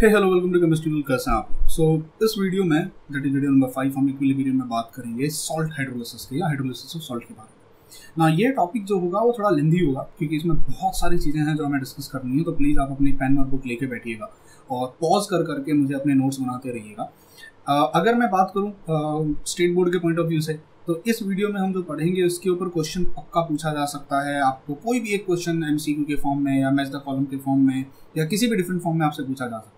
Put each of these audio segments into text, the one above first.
Hey hello welcome to chemistry कैसे हैं आप? सो इस वीडियो में इज़ वीडियो नंबर फाइव हम इक्विलिब्रियम में बात करेंगे सॉल्ट हाइड्रोलिसिस के, या हाइड्रोलिसिस ऑफ़ सॉल्ट के बारे में। ना ये टॉपिक जो होगा, वो थोड़ा लेंदी होगा, क्योंकि इसमें बहुत सारी चीज़ें हैं जो हमें डिस्कस करनी है तो प्लीज़ आप अपनी पेन और बुक लेके बैठिएगा और पॉज कर करके मुझे अपने नोट्स बनाते रहिएगा। अगर मैं बात करूँ स्टेट बोर्ड के पॉइंट ऑफ़ व्यू से तो इस वीडियो में हम जो पढ़ेंगे, उसके ऊपर क्वेश्चन पक्का पूछा जा सकता है। आपको कोई भी एक क्वेश्चन एमसीक्यू के फॉर्म में, या मैच द कॉलम के फॉर्म में, या किसी भी डिफरेंट फॉर्म में आपसे पूछा जा सकता है।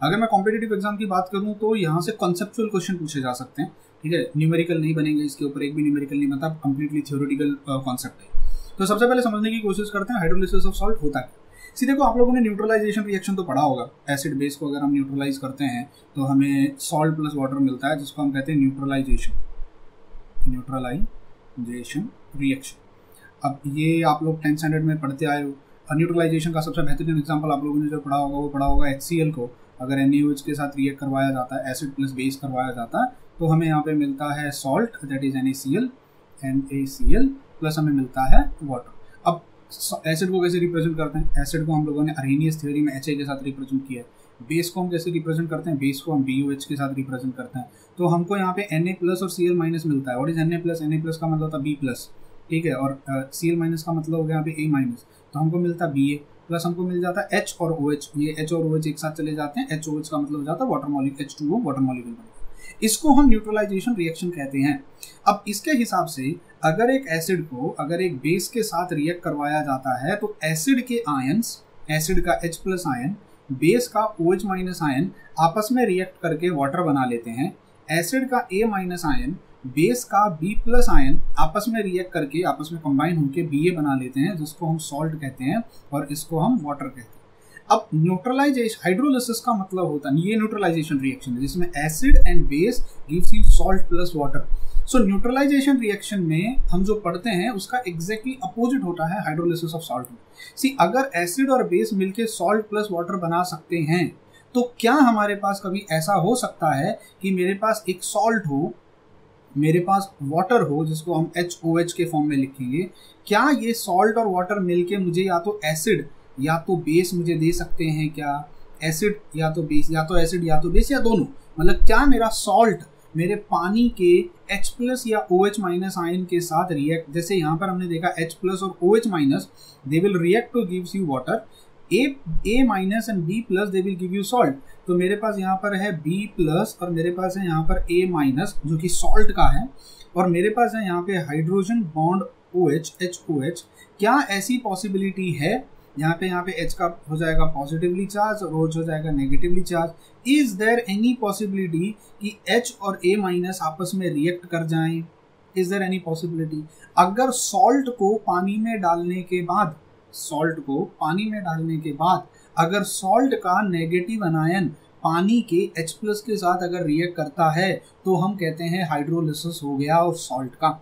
अगर मैं कॉम्पिटेटिव एग्ज़ाम की बात करूँ तो यहाँ से कॉन्सेप्चुअल क्वेश्चन पूछे जा सकते हैं। ठीक है? न्यूमेरिकल नहीं बनेंगे इसके ऊपर, एक भी न्यूमेरिकल नहीं बनता कंप्लीटली थियोरिटिकल कॉन्सेप्ट है। तो सबसे पहले समझने की कोशिश करते हैं हाइड्रोलिसिस ऑफ़ सॉल्ट होता है। सी, देखो, आप लोगों ने न्यूट्रलाइजेशन रिएक्शन तो पढ़ा होगा। एसिड बेस को अगर हम न्यूट्रलाइज करते हैं तो हमें सॉल्ट प्लस वाटर मिलता है, जिसको हम कहते हैं न्यूट्रलाइजेशन न्यूट्रलाइजेशन रिएक्शन अब ये आप लोग टेंथ स्टैंडर्ड में पढ़ते आए हो। न्यूट्रलाइजेशन का सबसे बेहतरीन एग्ज़ाम्पल आप लोगों ने जो पढ़ा होगा, वो पढ़ा होगा एच को। अगर एन के साथ रिएक्ट करवाया जाता है एसिड प्लस बेस करवाया जाता तो हमें यहाँ पे मिलता है salt that is N A C L N A C L plus हमें मिलता है वाटर अब एसिड को कैसे रिप्रेजेंट करते हैं? एसिड को हम लोगों ने अरेनियस थ्योरी में एच के साथ रिप्रेजेंट किया है. बेस को हम कैसे रिप्रेजेंट करते हैं? बेस को हम बी के साथ रिप्रेजेंट करते हैं. तो हमको यहाँ पे एन प्लस और सी माइनस मिलता है. What is N plus N plus का मतलब है बी प्लस ठीक है? और सी माइनस का मतलब हो गया यहाँ पे ए माइनस तो हमको मिलता है बी ए प्लस हमको मिल जाता है एच और ओ एच ये एच और ओ एच एक साथ चले जाते हैं। एच ओ एच का मतलब हो जाता है water molecule H two O water molecule बनेगा इसको हम न्यूट्रलाइजेशन रिएक्शन कहते हैं। अब इसके हिसाब से अगर एक एसिड को अगर एक बेस के साथ रिएक्ट करवाया जाता है तो एसिड के आयंस एसिड का एच प्लस आयन बेस का ओ एच माइनस आयन आपस में रिएक्ट करके वाटर बना लेते हैं। एसिड का ए माइनस आयन बेस का बी प्लस आयन आपस में रिएक्ट करके, आपस में कंबाइन होकर बी ए बना लेते हैं, जिसको हम सॉल्ट कहते हैं और इसको हम वाटर कहते हैं। अब न्यूट्रलाइजेशन हाइड्रोलिसिस का मतलब होता है ये न्यूट्रलाइजेशन रिएक्शन है, जिसमें acid and base gives you salt plus water so neutralisation reaction में हम जो पढ़ते हैं, उसका एग्जैक्टली exactly अपोजिट होता है हाइड्रोलिसिस ऑफ़ सॉल्ट में सी अगर एसिड और बेस मिलके सॉल्ट प्लस वाटर बना सकते हैं तो क्या हमारे पास कभी ऐसा हो सकता है कि मेरे पास एक सॉल्ट हो मेरे पास वाटर हो, जिसको हम एच ओ एच के फॉर्म में लिखेंगे, क्या ये सॉल्ट और वाटर मिलके मुझे या तो एसिड या तो बेस मुझे दे सकते हैं क्या? एसिड या तो बेस या तो एसिड या तो बेस या दोनों। मतलब क्या मेरा सॉल्ट मेरे पानी के H प्लस या ओ OH माइनस आयन के साथ रिएक्ट जैसे यहाँ पर हमने देखा H प्लस और O H minus they will react to gives you water A A minus and B plus they will give you salt तो मेरे पास यहाँ पर है बी प्लस और मेरे पास है यहाँ पर ए माइनस जो कि सॉल्ट का है। और मेरे पास है यहाँ पे hydrogen bond O H H O H क्या ऐसी पॉसिबिलिटी है? यहाँ पे यहाँ पे एच का हो जाएगा पॉजिटिवली चार्ज और ओच हो जाएगा negatively charge is there any possibility कि एच और ए माइनस आपस में रिएक्ट कर जाएँ? इज़ देयर एनी पॉसिबिलिटी अगर सॉल्ट को पानी में डालने के बाद सॉल्ट को पानी में डालने के बाद अगर सॉल्ट का नेगेटिव अनायन पानी के H प्लस के साथ अगर रिएक्ट करता है तो हम कहते हैं हाइड्रोलिसिस हो गया और सॉल्ट का।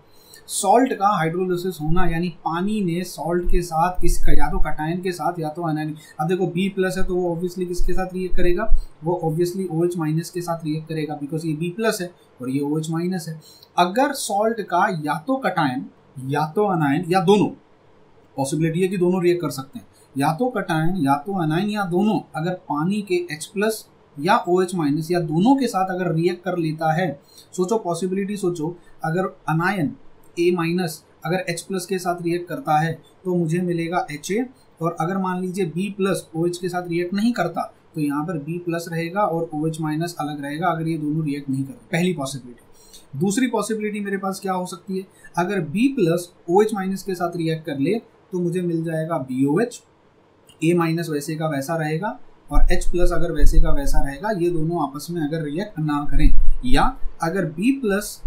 सॉल्ट का हाइड्रोलिसिस होना यानी पानी ने सॉल्ट के साथ किस या तो कटायन के साथ या तो अनायन अब देखो बी प्लस है तो वो ऑब्वियसली किसके साथ रिएक्ट करेगा? वो ऑब्वियसली ओ एच माइनस के साथ रिएक्ट करेगा बिकॉज़ ये बी प्लस है और ये ओ एच माइनस है। अगर सॉल्ट का या तो कटायन या तो अनायन या दोनों पॉसिबिलिटी है कि दोनों रिएक्ट कर सकते हैं। या तो कटायन या तो अनायन या दोनों अगर पानी के H प्लस या ओ OH माइनस या दोनों के साथ अगर रिएक्ट कर लेता है, सोचो पॉसिबिलिटी सोचो, अगर अनायन ए माइनस अगर H प्लस के साथ रिएक्ट करता है तो मुझे मिलेगा एच ए और अगर मान लीजिए बी प्लस ओ एच के साथ रिएक्ट नहीं करता तो यहाँ पर बी प्लस रहेगा और ओ एच माइनस अलग रहेगा अगर ये दोनों रिएक्ट नहीं करते पहली पॉसिबिलिटी दूसरी पॉसिबिलिटी मेरे पास क्या हो सकती है? अगर B plus O H minus के साथ रिएक्ट कर ले तो मुझे मिल जाएगा B O H A minus वैसे का वैसा रहेगा और H प्लस अगर वैसे का वैसा रहेगा, ये दोनों आपस में अगर रिएक्ट ना करें या अगर B plus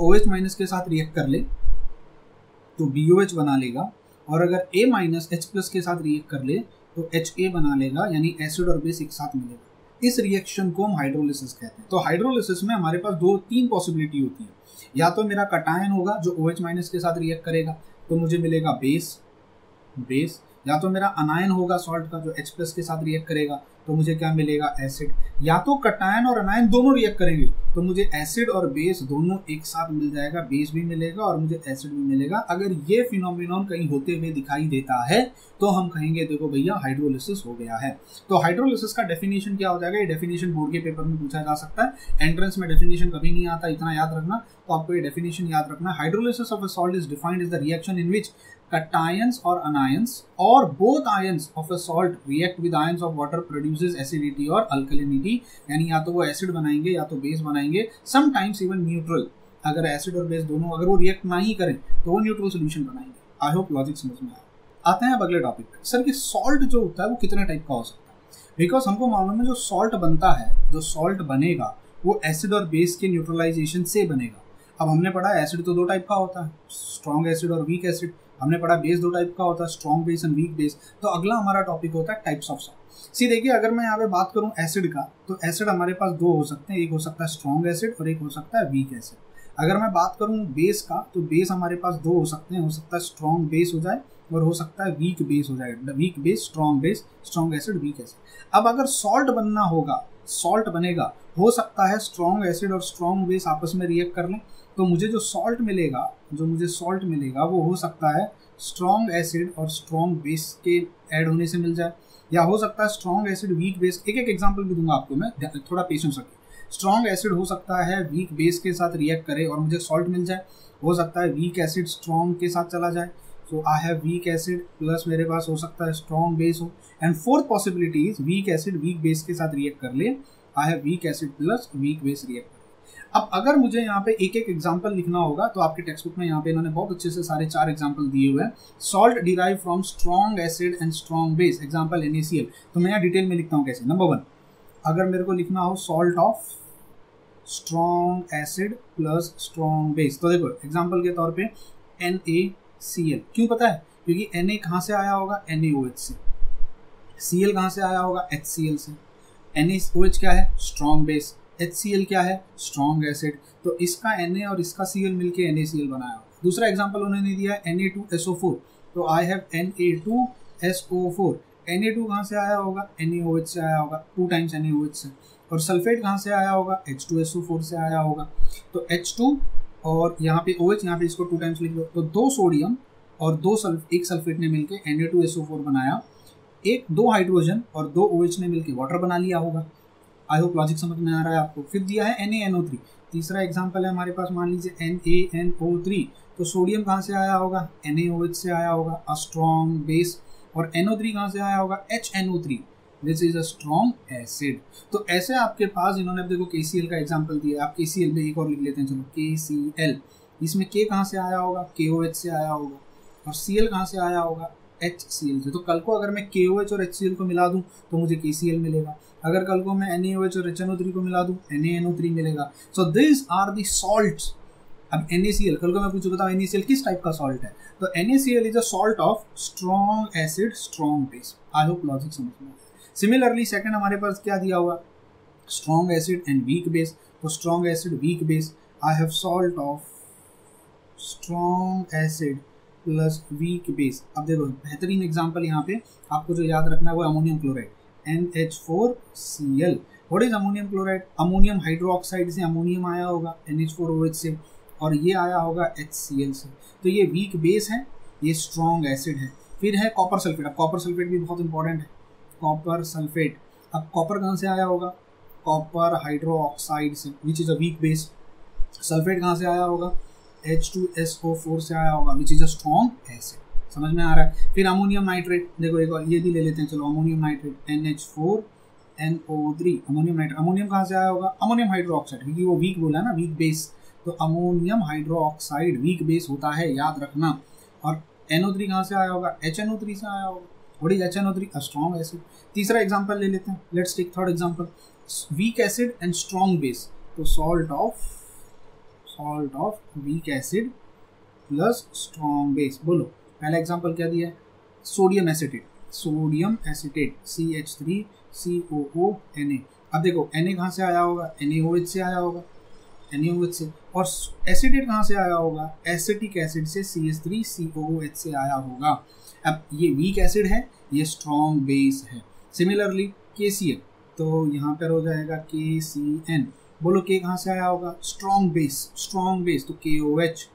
O H minus के साथ रिएक्ट कर ले तो बी ओ एच बना लेगा और अगर A माइनस एच प्लस के साथ रिएक्ट कर ले तो एच ए बना लेगा, यानी एसिड और बेस एक साथ मिलेगा। इस रिएक्शन को हम हाइड्रोलिसिस कहते हैं। तो हाइड्रोलिसिस में हमारे पास दो, तीन पॉसिबिलिटी होती है। या तो मेरा कटायन होगा जो ओ एच माइनस के साथ रिएक्ट करेगा तो मुझे मिलेगा बेस बेस या तो मेरा अनायन होगा सॉल्ट का जो H प्लस के साथ रिएक्ट करेगा तो मुझे क्या मिलेगा? एसिड या तो कटायन और अनायन दोनों रिएक्ट करेंगे तो मुझे एसिड और बेस दोनों एक साथ मिल जाएगा बेस भी मिलेगा और मुझे एसिड भी मिलेगा। अगर ये फिनोमिनॉन कहीं होते हुए दिखाई देता है तो हम कहेंगे, देखो भैया हाइड्रोलिसिस हो गया है। तो हाइड्रोलिसिस का डेफिनेशन क्या हो जाएगा? ये डेफिनेशन बोर्ड के पेपर में पूछा जा सकता है। एंट्रेंस में डेफिनेशन कभी नहीं आता, इतना याद रखना। तो आपको ये डेफिनेशन याद रखना। Hydrolysis of a salt is defined is the reaction in which cations or anions, or both ions of a salt react with ions of water produces acidity or alkalinity. यानी या तो वो एसिड बनाएँगे, या तो base बनाएँगे sometimes even neutral अगर acid और बेस दोनों, अगर वो रिएक्ट ना ही करें तो वो न्यूट्रल सोल्यूशन बनाएँगे. आई होप लॉजिक समझ में आया। आते हैं अब अगले टॉपिक पे। सर, कि सॉल्ट जो होता है, वो कितने टाइप का हो सकता है? बिकॉज़ हमको मालूम है, जो सॉल्ट बनता है, जो सॉल्ट बनेगा, वो एसिड और बेस के न्यूट्रलाइजेशन से बनेगा। अब हमने पढ़ा एसिड तो दो टाइप का होता है। स्ट्रॉन्ग एसिड और वीक एसिड हमने पढ़ा बेस दो टाइप का होता है strong base and weak base तो अगला हमारा टॉपिक होता है टाइप्स ऑफ़ सॉल्ट सी देखिए, अगर मैं यहाँ पे बात करूँ एसिड का तो एसिड हमारे पास दो हो सकते हैं. एक हो सकता है स्ट्रॉन्ग एसिड और एक हो सकता है वीक एसिड अगर मैं बात करूँ बेस का तो बेस हमारे पास दो हो सकते हैं. हो सकता है स्ट्रॉन्ग बेस हो जाए और हो सकता है वीक बेस हो जाए. Weak base strong base strong acid weak acid अब अगर सॉल्ट बनना होगा सॉल्ट बनेगा, हो सकता है स्ट्रॉन्ग एसिड और स्ट्रॉन्ग बेस आपस में रिएक्ट कर लें. तो मुझे जो सॉल्ट मिलेगा, जो मुझे सॉल्ट मिलेगा, वो हो सकता है स्ट्रॉन्ग एसिड और स्ट्रॉन्ग बेस के ऐड होने से मिल जाए, या हो सकता है स्ट्रॉन्ग एसिड वीक बेस एक एक एग्जांपल भी दूँगा आपको मैं थोड़ा पेशेंस रखिए। स्ट्रॉन्ग एसिड हो सकता है वीक बेस के साथ रिएक्ट करे और मुझे सॉल्ट मिल जाए। हो सकता है वीक एसिड स्ट्रॉन्ग के साथ चला जाए। So I have weak acid plus मेरे पास हो सकता है स्ट्रॉन्ग बेस हो। And fourth possibility is weak acid weak base के साथ रिएक्ट कर ले। I have weak acid plus weak base react अब अगर मुझे यहाँ पे एक एक एग्ज़ाम्पल लिखना होगा तो आपके टेक्स्ट बुक में यहाँ पे इन्होंने बहुत अच्छे से सारे चार एग्ज़ाम्पल दिए हुए हैं। Salt derive from strong acid and strong base example NACL तो मैं यहाँ डिटेल में लिखता हूँ कैसे। नंबर वन अगर मेरे को लिखना हो salt of strong acid plus strong base तो देखो एग्ज़ाम्पल के तौर पे एन क्यों पता है? क्योंकि एन ए कहाँ से आया होगा? एन से। सी एल कहाँ से आया होगा? H C. एन क्या है? स्ट्रॉन्ग बेस एच क्या है? स्ट्रॉन्ग एसिड तो इसका एन और इसका सी एल मिलकर एन बनाया। दूसरा एग्ज़ाम्पल उन्होंने दिया N A two S O four तो I have N A two S O four N A two कहाँ से आया होगा? एन ए ओ एच से आया होगा। Two times N A O H से। और सल्फेट कहाँ से आया होगा? H two S O four से आया होगा। तो एच टू और यहाँ पे ओ एच यहाँ पे इसको टू टाइम्स लिख लो तो दो सोडियम और दो सल्फ एक सल्फेट ने मिलकर N A two S O four बनाया। एक, दो हाइड्रोजन और दो ओ एच ने मिलकर वाटर बना लिया होगा। आई होप लॉजिक समझ में आ रहा है आपको। फिर दिया है N A N O three तीसरा एग्ज़ाम्पल है हमारे पास, मान लीजिए N A N O three तो सोडियम कहाँ से आया होगा? एन ए ओ एच से आया होगा अ स्ट्रॉन्ग बेस और एन ओ थ्री कहाँ से आया होगा? H N O three this is a strong acid तो ऐसे आपके पास, इन्होंने अब देखो के सी एल का एग्ज़ाम्पल दिया आप के सी एल में एक और लिख लेते हैं, चलो के सी एल इसमें के कहाँ से आया होगा? के ओ एच से आया होगा। और सी एल कहाँ से आया होगा? एच सी एल से। तो कल को अगर मैं के ओ एच और एच सी एल को मिला दूँ तो मुझे के सी एल मिलेगा। अगर कल को मैं एन एच और एच एन ओ थ्री को मिला दूँ एन एन ओ थ्री मिलेगा। So this are the salt अब एन ए सी एल कल को मैं पूछू बताऊँ एन किस टाइप का सॉल्ट है? तो N A C L is a salt of strong acid strong base I hope logic समझ में सिमिलरली सेकंड हमारे पास क्या दिया हुआ? Strong acid and weak base तो strong acid weak base I have salt of strong acid plus weak base अब देखो, बेहतरीन एग्जांपल यहाँ पे आपको जो याद रखना है वो ammonium chloride NH4Cl what is ammonium chloride ammonium hydroxide से अमोनियम आया होगा NH4OH से, और ये आया होगा HCl से। तो ये वीक बेस है, ये स्ट्रॉन्ग एसिड है। फिर है कॉपर सल्फेट अब कॉपर सल्फेट भी बहुत इंपॉर्टेंट है। कॉपर सल्फेट अब कॉपर कहाँ से आया होगा? कॉपर हाइड्रोक्साइड से which is a weak base sulphate कहाँ से आया होगा? H2SO4 से आया होगा which is a strong acid समझ में आ रहा है। फिर अमोनियम नाइट्रेट देखो एक ये भी ले लेते हैं, चलो ammonium nitrate N H four N O three ammonium nitrate ammonium कहाँ से आया होगा? अमोनियम हाइड्रोक्साइड क्योंकि वो वीक बोला ना वीक बेस तो अमोनियम हाइड्रोक्साइड वीक बेस होता है, याद रखना। और एनओ थ्री कहाँ से आया होगा? एच एन ओ थ्री से आया होगा। Is H N O three strong acid तीसरा एग्ज़ाम्पल ले लेते हैं। Let's take third example weak acid and strong base तो salt of salt of weak acid plus strong base बोलो। पहला एग्ज़ाम्पल क्या दिया sodium acetate sodium acetate C H three C O O N A अब देखो N ए कहाँ से आया होगा? एन ए ओ एच से आया होगा। एन ए ओ एच से। और एसिडेट कहाँ से आया होगा? एसिटिक एसिड से C H three C O O H से आया होगा। अब ये वीक एसिड है, ये स्ट्रॉन्ग बेस है। सिमिलरली के सी एन तो यहाँ पर हो जाएगा के सी एन बोलो के कहाँ से आया होगा? स्ट्रॉन्ग बेस स्ट्रॉन्ग बेस तो के ओ एच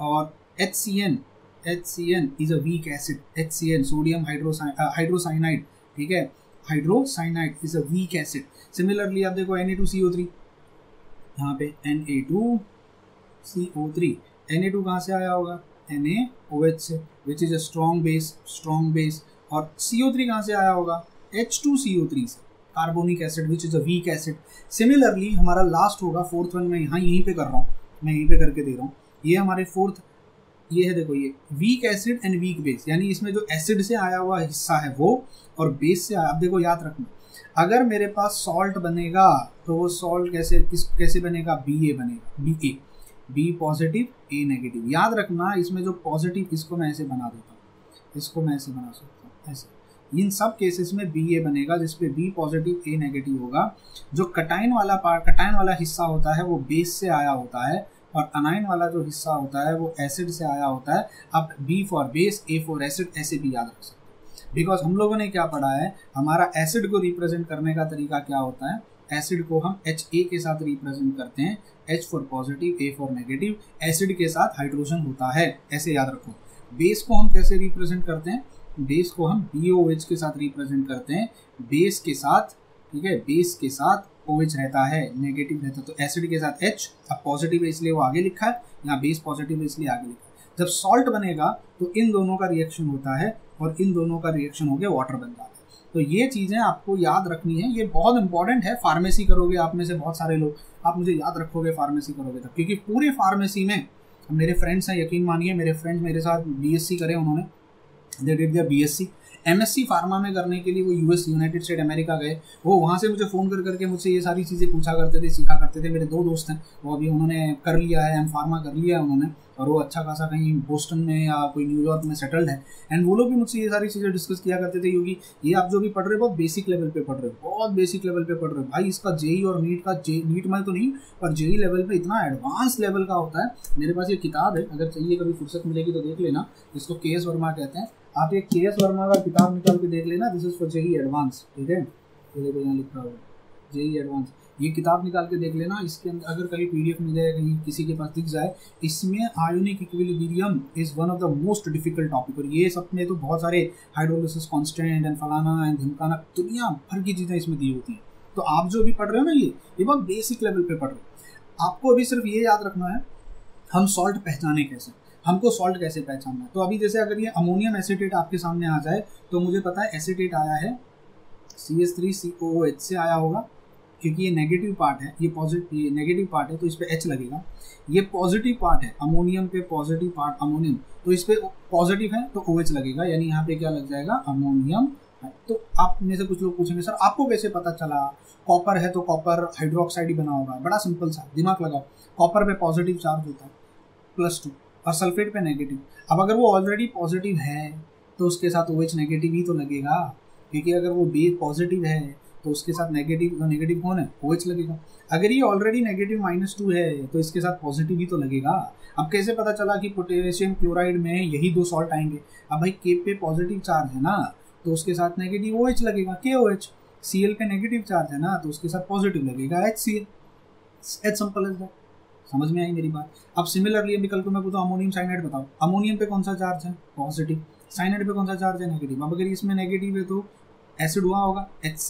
और H C N N is a weak acid H C N sodium hydrocyanide ठीक है? Hydrocyanide is a weak acid similarly आप देखो N A two C O three यहाँ पे N A two C O three N A two कहाँ से आया होगा? एच से which is a strong base strong base और सी ओ थ्री कहाँ से आया होगा? H two C O three से carbonic acid which is a weak acid similarly हमारा लास्ट होगा फोर्थ वन मैं यहाँ, यहीं पे कर रहा हूँ. मैं यहीं पे करके दे रहा हूँ. ये हमारे फोर्थ ये है देखो ये weak acid and weak base यानी इसमें जो एसिड से आया हुआ हिस्सा है वो और बेस से अब देखो याद रखना, अगर मेरे पास सॉल्ट बनेगा तो वो सॉल्ट कैसे, किस, कैसे बनेगा? बी ए बनेगा B A B positive A negative याद रखना इसमें जो पॉजिटिव इसको मैं ऐसे बना देता हूँ, इसको मैं ऐसे बना सकता हूँ, ऐसे, इन सब केसेस में बी ए बनेगा जिसपे बी पॉजिटिव ए नेगेटिव होगा, जो कटाइन वाला पार्ट कटाइन वाला हिस्सा होता है, वो बेस से आया होता है और अनाइन वाला जो हिस्सा होता है, वो एसिड से आया होता है। अब B for base A for acid ऐसे भी याद रख सकते बिकॉज़ हम लोगों ने क्या पढ़ा है, हमारा एसिड को रिप्रेजेंट करने का तरीका क्या होता है? एसिड को हम एच ए के साथ रिप्रेजेंट करते हैं। H for positive A for negative acid के साथ हाइड्रोजन होता है। ऐसे याद रखो। बेस को हम कैसे रिप्रेजेंट करते हैं? बेस को हम बी ओ एच के साथ रिप्रेजेंट करते हैं। बेस के साथ, ठीक है? बेस के साथ ओ एच रहता है नेगेटिव रहता है तो एसिड के साथ एच अब पॉजिटिव है, इसलिए वो आगे लिखा है, यहाँ बेस पॉजिटिव है, इसलिए आगे लिखा है। जब सॉल्ट बनेगा तो इन दोनों का रिएक्शन होता है, और इन दोनों का रिएक्शन हो गया वाटर बन जाता है। तो ये चीज़ें आपको याद रखनी है, ये बहुत इंपॉर्टेंट है फार्मेसी करोगे आप में से बहुत सारे लोग, आप मुझे याद रखोगे फार्मेसी करोगे तब, क्योंकि पूरे फार्मेसी में, मेरे फ्रेंड्स हैं, यकीन मानिए, मेरे फ्रेंड्स मेरे साथ बी करे उन्होंने दे डिड दिया B M S C pharma में करने के लिए वो यूएस यूनाइटेड स्टेट अमेरिका गए। वो वहाँ से मुझे फ़ोन कर करके मुझसे ये सारी चीज़ें पूछा करते थे, सीखा करते थे। मेरे दो दोस्त हैं, वो अभी उन्होंने कर लिया है एम फार्मा कर लिया है उन्होंने, और वो अच्छा खासा कहीं बोस्टन में या कोई न्यूयॉर्क में सेटल्ड है। एंड वो लोग भी मुझसे ये सारी चीज़ें डिस्कस किया करते थे, क्योंकि ये आप जो भी पढ़ रहे हो, बहुत बेसिक लेवल पे पढ़ रहे हो, बहुत बेसिक लेवल पे पढ़ रहे हो। भाई, इसका जेई और नीट का जे नीट में तो नहीं, पर जेई लेवल पे इतना एडवांस लेवल का होता है। मेरे पास ये किताब है, अगर चाहिए कभी फुर्सत मिलेगी तो देख लेना जिसको के एस वर्मा कहते हैं। आप एक के एस वर्मा का किताब निकाल के देख लेना this is for JEE advance ठीक है? ये देखो यहाँ लिखा हुआ जेई एडवांस ये किताब निकाल के देख लेना, इसके अंदर अगर कहीं पीडीएफ मिल जाए, कहीं किसी के पास दिख जाए, इसमें ionic equilibrium is one of the most difficult topic और ये सब में तो बहुत सारे हाइड्रोलिसिस कांस्टेंट एंड फलाना एंड धमकाना, दुनिया भर की चीज़ें इसमें दी होती हैं। तो आप जो भी पढ़ रहे हो ना ये ये बहुत बेसिक लेवल पे पढ़ रहे हो। आपको अभी सिर्फ़ ये याद रखना है, हम सॉल्ट पहचाने कैसे? हमको सॉल्ट कैसे पहचानना है? तो अभी जैसे अगर ये अमोनियम एसिटेट आपके सामने आ जाए तो मुझे पता है एसिटेट आया है C S three C O H से आया होगा, क्योंकि ये नेगेटिव पार्ट है, ये पॉजिटिव ये नेगेटिव पार्ट है तो इस पर एच लगेगा। ये पॉजिटिव पार्ट है अमोनियम पे पॉजिटिव पार्ट अमोनियम तो इस पर पॉजिटिव है तो ओ OH लगेगा, यानी यहाँ पे क्या लग जाएगा? अमोनियम तो आप में से कुछ लोग पूछेंगे, सर, आपको कैसे पता चला? कॉपर है तो कॉपर हाइड्रोक्साइड ही बना होगा। बड़ा सिंपल सा, दिमाग लगाओ। कॉपर पे पॉजिटिव चार्ज होता है प्लस टू और सल्फेट पे नेगेटिव अब अगर वो ऑलरेडी पॉजिटिव है तो उसके साथ ओ OH नेगेटिव ही तो लगेगा। क्योंकि अगर वो बी पॉजिटिव है तो उसके साथ नेगेटिव जो नेगेटिव कौन है? ओ OH लगेगा। अगर ये ऑलरेडी नेगेटिव माइनस टू है तो इसके साथ पॉजिटिव ही तो लगेगा। अब कैसे पता चला कि पोटेशियम क्लोराइड में यही दो सॉल्ट आएँगे? अब भाई के पे पॉजिटिव चार्ज है ना तो उसके साथ नेगेटिव ओ OH लगेगा। K O H C L पे नेगेटिव चार्ज है ना तो उसके साथ पॉजिटिव लगेगा H C L H simple is समझ में आई मेरी बात? अब सिमिलरली अभी कल को मैं पूछूँ अमोनियम साइनाइड बताओ। अमोनियम पे कौन सा चार्ज है? पॉजिटिव साइनाइड पे कौन सा चार्ज है? नेगेटिव अब अगर इसमें नेगेटिव है तो एसिड हुआ होगा एच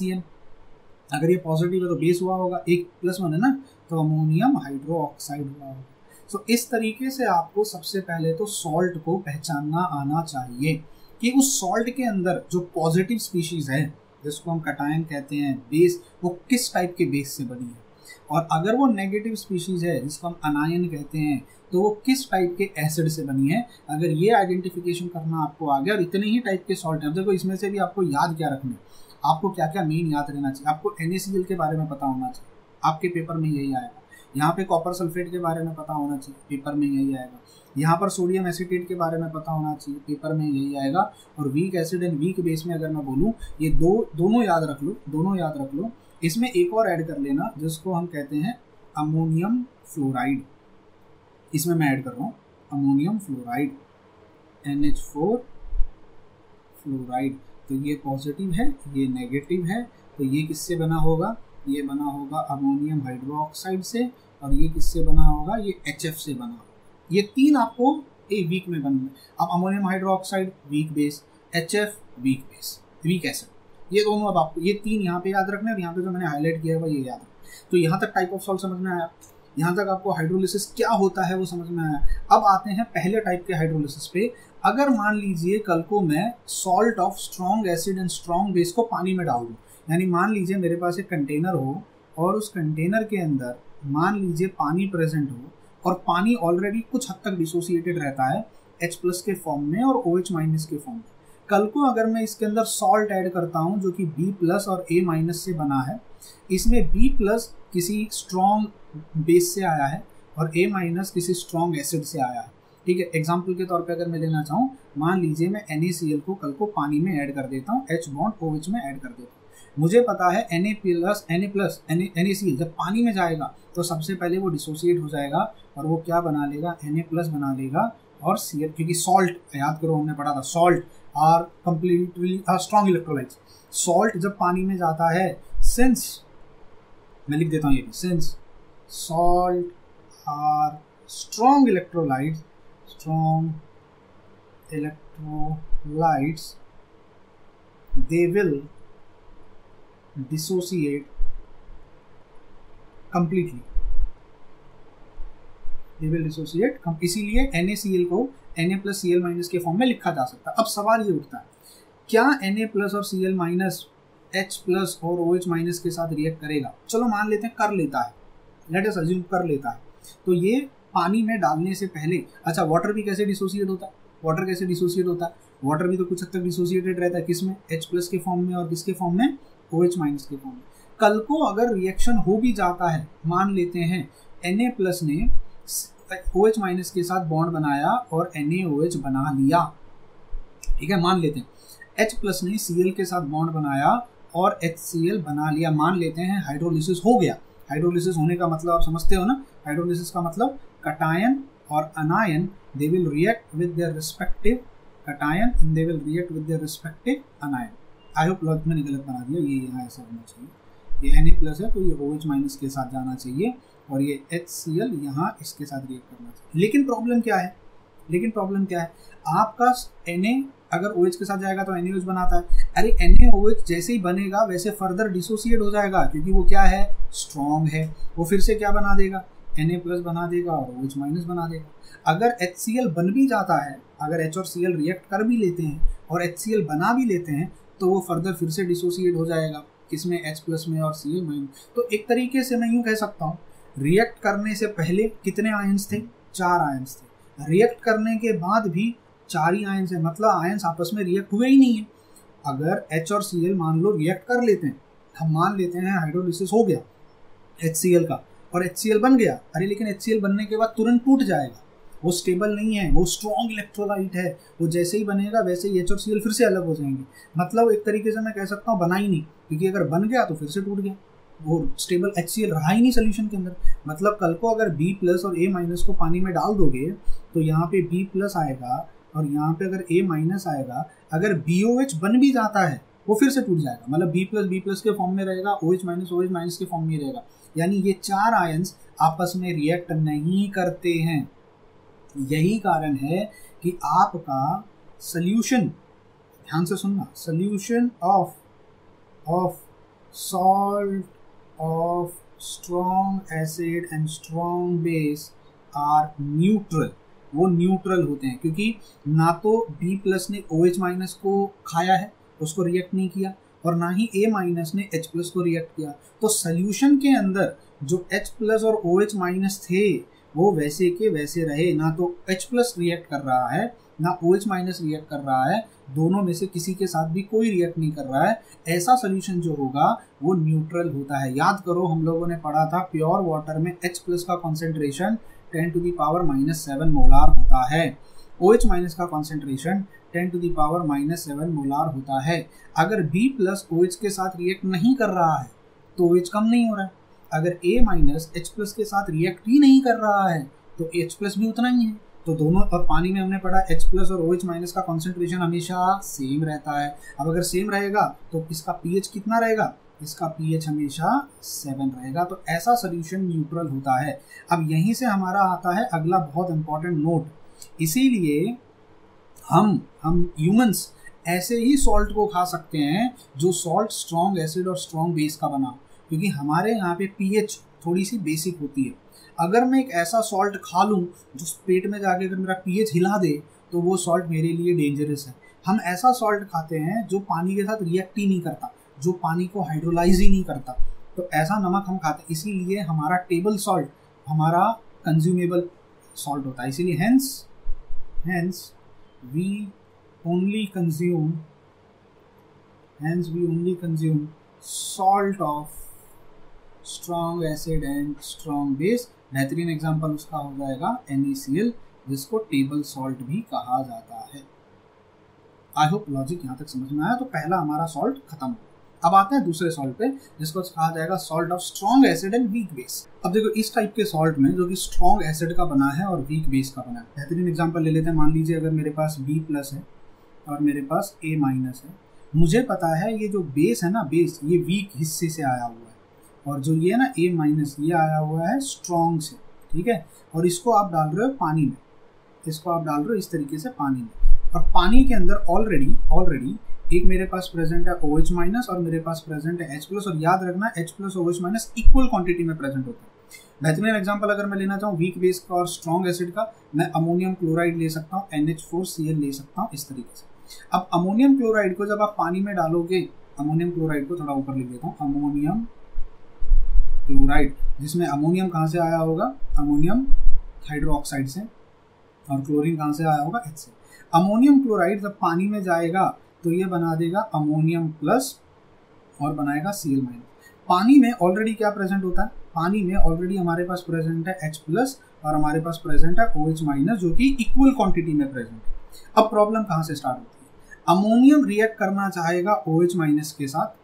अगर ये पॉजिटिव है तो बेस हुआ होगा एक प्लस वन है ना? तो अमोनियम हाइड्रो ऑक्साइड हुआ होगा। सो so, इस तरीके से आपको सबसे पहले तो सॉल्ट को पहचानना आना चाहिए कि उस सॉल्ट के अंदर जो पॉजिटिव स्पीशीज है जिसको हम कटायन कहते हैं बेस वो किस टाइप के बेस से बनी है? और अगर वो नेगेटिव स्पीशीज है, जिसको हम अनायन कहते हैं तो वो किस टाइप के एसिड से बनी है? अगर ये आइडेंटिफिकेशन करना आपको आ गया, और इतने ही टाइप के सॉल्ट है देखो इसमें से भी आपको याद क्या रखना है? आपको क्या क्या मेन याद रहना चाहिए? आपको एन के बारे में पता होना चाहिए। आपके पेपर में यही आएगा। यहाँ पे कॉपर सल्फेट के बारे में पता होना चाहिए पेपर में यही आएगा। यहाँ पर सोडियम एसिटेट के बारे में पता होना चाहिए पेपर में यही आएगा। और weak acid and weak base में अगर मैं बोलूँ, ये दो, दोनों याद रख लो, दोनों याद रख लो। इसमें एक और ऐड कर लेना, जिसको हम कहते हैं अमोनियम फ्लोराइड इसमें मैं ऐड कर रहा हूँ ammonium fluoride N H four fluoride तो ये पॉजिटिव है, ये नेगेटिव है तो ये किससे बना होगा? ये बना होगा अमोनियम हाइड्रोक्साइड से, और ये किससे बना होगा? ये HF से बना होगा. ये तीन आपको एक वीक में बन अब ammonium hydroxide weak base HF weak base weak acid ये दोनों अब आपको, ये तीन यहाँ पे याद रखना और यहाँ पे जो मैंने हाईलाइट किया है वो ये याद तो यहाँ तक टाइप ऑफ़ सॉल्ट समझ में आया? यहाँ तक आपको हाइड्रोलिसिस क्या होता है वो समझ में आया? अब आते हैं पहले टाइप के हाइड्रोलिसिस पे। अगर मान लीजिए कल को मैं salt of strong acid and strong base को पानी में डाल दूँ, यानी मान लीजिए मेरे पास एक कंटेनर हो और उस कंटेनर के अंदर मान लीजिए पानी प्रेजेंट हो और पानी ऑलरेडी कुछ हद तक डिसोसिएटेड रहता है, H प्लस के फॉर्म में और ओ OH माइनस के फॉर्म में। कल को अगर मैं इसके अंदर सॉल्ट ऐड करता हूँ, जो कि B प्लस और A माइनस से बना है, इसमें B प्लस किसी स्ट्रॉन्ग बेस से आया है और A माइनस किसी स्ट्रॉन्ग एसिड से आया है। ठीक है एग्ज़ाम्पल के तौर पे अगर मैं लेना चाहूँ, मान लीजिए मैं एन को कल को पानी में ऐड कर देता हूँ एच बॉन्ड ओ में ऐड कर देता हूँ। मुझे पता है N A plus N A plus N A जब पानी में जाएगा तो सबसे पहले वो डिसोसिएट हो जाएगा और वो क्या बना लेगा? एन ए प्लस बना लेगा। और सी एल क्योंकि सॉल्ट याद करो हमने पढ़ा था salt are completely strong electrolytes salt जब पानी में जाता है सिंस मैं लिख देता हूँ ये since salt are strong electrolyte strong electrolytes they will dissociate completely. They will dissociate. इसीलिए NaCl को Na plus C L minus के फॉर्म में लिखा जा सकता है। अब सवाल ये उठता है, क्या Na प्लस और C L minus H plus और ओ एच माइनस के साथ रिएक्ट करेगा? चलो मान लेते हैं कर लेता है। लेट अस अज्यूम कर लेता है। तो ये पानी में डालने से पहले अच्छा वाटर भी कैसे डिसोसिएट होता है? वाटर कैसे डिसोसिएट होता है? वाटर भी तो कुछ हद तक डिसोसिएटेड रहता है। किसमें एच प्लस के फॉर्म में और किसके फॉर्म में? ओ एच माइनस के फॉर्म में। कल को अगर रिएक्शन हो भी जाता है, मान लेते हैं एन ए प्लस ने ओ एच माइनस के साथ बॉन्ड बनाया और एन एच बना लिया। ठीक है, मान लेते हैं। एच प्लस ने सी एल के साथ बॉन्ड बनाया और एच सी एल बना लिया। मान लेते हैं हाइड्रोलिसिस हो गया। हाइड्रोलिसिस होने का मतलब आप समझते हो ना? हाइड्रोलिसिस का मतलब cation or anion, they will react with their respective cation and they will react with their respective anion I hope laws मैंने गलत बना दिया। ये यहाँ ऐसा होना चाहिए। ये एन ए प्लस है तो ये ओ एच माइनस के साथ जाना चाहिए। और ये एच सी एल यहाँ इसके साथ रिएक्ट करना चाहिए। लेकिन प्रॉब्लम क्या है? लेकिन प्रॉब्लम क्या है? आपका एन ए अगर ओ एच के साथ जाएगा तो एन एच बनाता है। अरे एन ए ओ एच जैसे ही बनेगा, वैसे फर्दर डिसोसिएट हो जाएगा, क्योंकि वो क्या है? स्ट्रॉन्ग है। वो फिर से क्या बना देगा? एन ए प्लस बना देगा और ओ एच माइनस बना देगा। अगर एच सी एल बन भी जाता है, अगर एच और सी एल रिएक्ट कर भी लेते हैं और एच सी एल बना भी लेते हैं तो वो फर्दर फिर से डिसोसिएट हो जाएगा, किसमें एच प्लस में और सी एल माइनस तो एक तरीके से मैं यूँ कह सकता हूँ रिएक्ट करने से पहले कितने आयंस थे? चार आयंस थे। रिएक्ट करने के बाद भी चार ही आयंस है। मतलब आयंस आपस में रिएक्ट हुए ही नहीं है। अगर एच और सी एल मान लो रिएक्ट कर लेते हैं, हम मान लेते हैं हाइड्रोलिसिस हो गया एच सी एल का और एच सी एल बन गया। अरे लेकिन एच सी एल बनने के बाद तुरंत टूट जाएगा। वो स्टेबल नहीं है, वो स्ट्रॉन्ग इलेक्ट्रोलाइट है। वो जैसे ही बनेगा, वैसे ही एच और सी एल फिर से अलग हो जाएँगे। मतलब एक तरीके से मैं कह सकता हूँ बना ही नहीं। क्योंकि अगर बन गया तो फिर से टूट गया। वो स्टेबल एच रहा ही नहीं सोल्यूशन के अंदर। मतलब कल को अगर बी प्लस और ए माइनस को पानी में डाल दोगे तो यहाँ पे बी प्लस आएगा और यहाँ पे अगर ए माइनस आएगा, अगर बी ओ एच बन भी जाता है, वो फिर से टूट जाएगा। मतलब बी प्लस बी प्लस के फॉर्म में रहेगा O H minus O H minus के फॉर्म में रहेगा। यानी ये चार आयंस आपस में रिएक्ट नहीं करते हैं। यही कारण है कि आपका सोल्यूशन ध्यान से सुनना solution of of salt of strong acid and strong base are neutral वो न्यूट्रल होते हैं, क्योंकि ना तो बी प्लस ने ओ एच माइनस को खाया है, उसको रिएक्ट नहीं किया, और ना ही ए माइनस ने एच प्लस को रिएक्ट किया। तो सोल्यूशन के अंदर जो एच प्लस और ओ एच माइनस थे, वो वैसे के वैसे रहे। ना तो एच प्लस रिएक्ट कर रहा है, ना ओ एच माइनस रिएक्ट कर रहा है दोनों में से किसी के साथ भी कोई रिएक्ट नहीं कर रहा है। ऐसा सोल्यूशन जो होगा, वो न्यूट्रल होता है। याद करो, हम लोगों ने पढ़ा था प्योर वाटर में एच प्लस का concentration ten to the power minus seven molar होता है। ओ एच माइनस का concentration ten to the power minus seven molar होता है। अगर बी प्लस ओ एच के साथ रिएक्ट नहीं कर रहा है तो ओ एच कम नहीं हो रहा है। अगर ए माइनस एच प्लस के साथ रिएक्ट ही नहीं कर रहा है तो एच प्लस भी उतना ही है। तो दोनों और पानी में हमने पढ़ा एच प्लस और ओ एच माइनस का कॉन्सेंट्रेशन हमेशा सेम रहता है। अब अगर सेम रहेगा तो इसका पीएच कितना रहेगा? इसका पीएच हमेशा सेवन रहेगा। तो ऐसा सोल्यूशन न्यूट्रल होता है। अब यहीं से हमारा आता है अगला बहुत इंपॉर्टेंट नोट इसीलिए हम हम ह्यूमंस ऐसे ही सॉल्ट को खा सकते हैं जो सॉल्ट स्ट्रॉन्ग एसिड और स्ट्रॉन्ग बेस का बना। क्योंकि हमारे यहाँ पे पीएच थोड़ी सी बेसिक होती है। अगर मैं एक ऐसा सॉल्ट खा लूँ, जो पेट में जाके अगर मेरा पीएच हिला दे तो वो सॉल्ट मेरे लिए डेंजरस है। हम ऐसा सॉल्ट खाते हैं, जो पानी के साथ रिएक्ट ही नहीं करता, जो पानी को हाइड्रोलाइज ही नहीं करता। तो ऐसा नमक हम खाते इसीलिए हमारा टेबल सॉल्ट हमारा कंज्यूमेबल सॉल्ट होता है। इसीलिए hence hence we only consume hence we only consume salt of strong acid and strong base बेहतरीन एग्ज़ाम्पल उसका हो जाएगा एन जिसको टेबल सॉल्ट भी कहा जाता है। आई होप लॉजिक यहाँ तक समझ में आया तो पहला हमारा सॉल्ट खत्म हो अब आते हैं दूसरे सॉल्ट पे, जिसको कहा जाएगा salt of strong acid and weak base अब देखो, इस टाइप के सॉल्ट में जो कि स्ट्रॉन्ग एसिड का बना है और वीक बेस का बना है। बेहतरीन एग्ज़ाम्पल ले लेते हैं। मान लीजिए अगर मेरे पास बी प्लस है और मेरे पास ए माइनस है, मुझे पता है ये जो बेस है ना बेस ये वीक हिस्से से आया हुआ है। और जो ये ना ए माइनस ये आया हुआ है स्ट्रॉन्ग से, ठीक है? और इसको आप डाल रहे हो पानी में। इसको आप डाल रहे हो इस तरीके से पानी में। और पानी के अंदर ऑलरेडी ऑलरेडी एक मेरे पास प्रेजेंट है ओ एच माइनस और मेरे पास प्रेजेंट है एच प्लस और याद रखना H plus O minus equal quantity में प्रेजेंट होता है। बेहतरीन एग्ज़ाम्पल अगर मैं लेना चाहूँ वीक बेस का और स्ट्रॉन्ग एसिड का, मैं अमोनियम क्लोराइड ले सकता हूँ N H four C L ले सकता हूँ इस तरीके से। अब अमोनियम क्लोराइड को जब आप पानी में डालोगे अमोनियम क्लोराइड को थोड़ा ऊपर लिख देता हूँ अमोनियम क्लोराइड जिसमें अमोनियम कहाँ से आया होगा? अमोनियम हाइड्रोक्साइड से। और क्लोरीन कहाँ से आया होगा? एच से। अमोनियम क्लोराइड जब पानी में जाएगा तो ये बना देगा अमोनियम प्लस और बनाएगा सी माइनस पानी में ऑलरेडी क्या प्रेजेंट होता है? पानी में ऑलरेडी हमारे पास प्रेजेंट है एच प्लस और हमारे पास प्रेजेंट है ओ एच माइनस जो कि इक्वल क्वांटिटी में प्रेजेंट है। अब प्रॉब्लम कहाँ से स्टार्ट होती है? अमोनियम रिएक्ट करना चाहेगा ओ एच माइनस के साथ।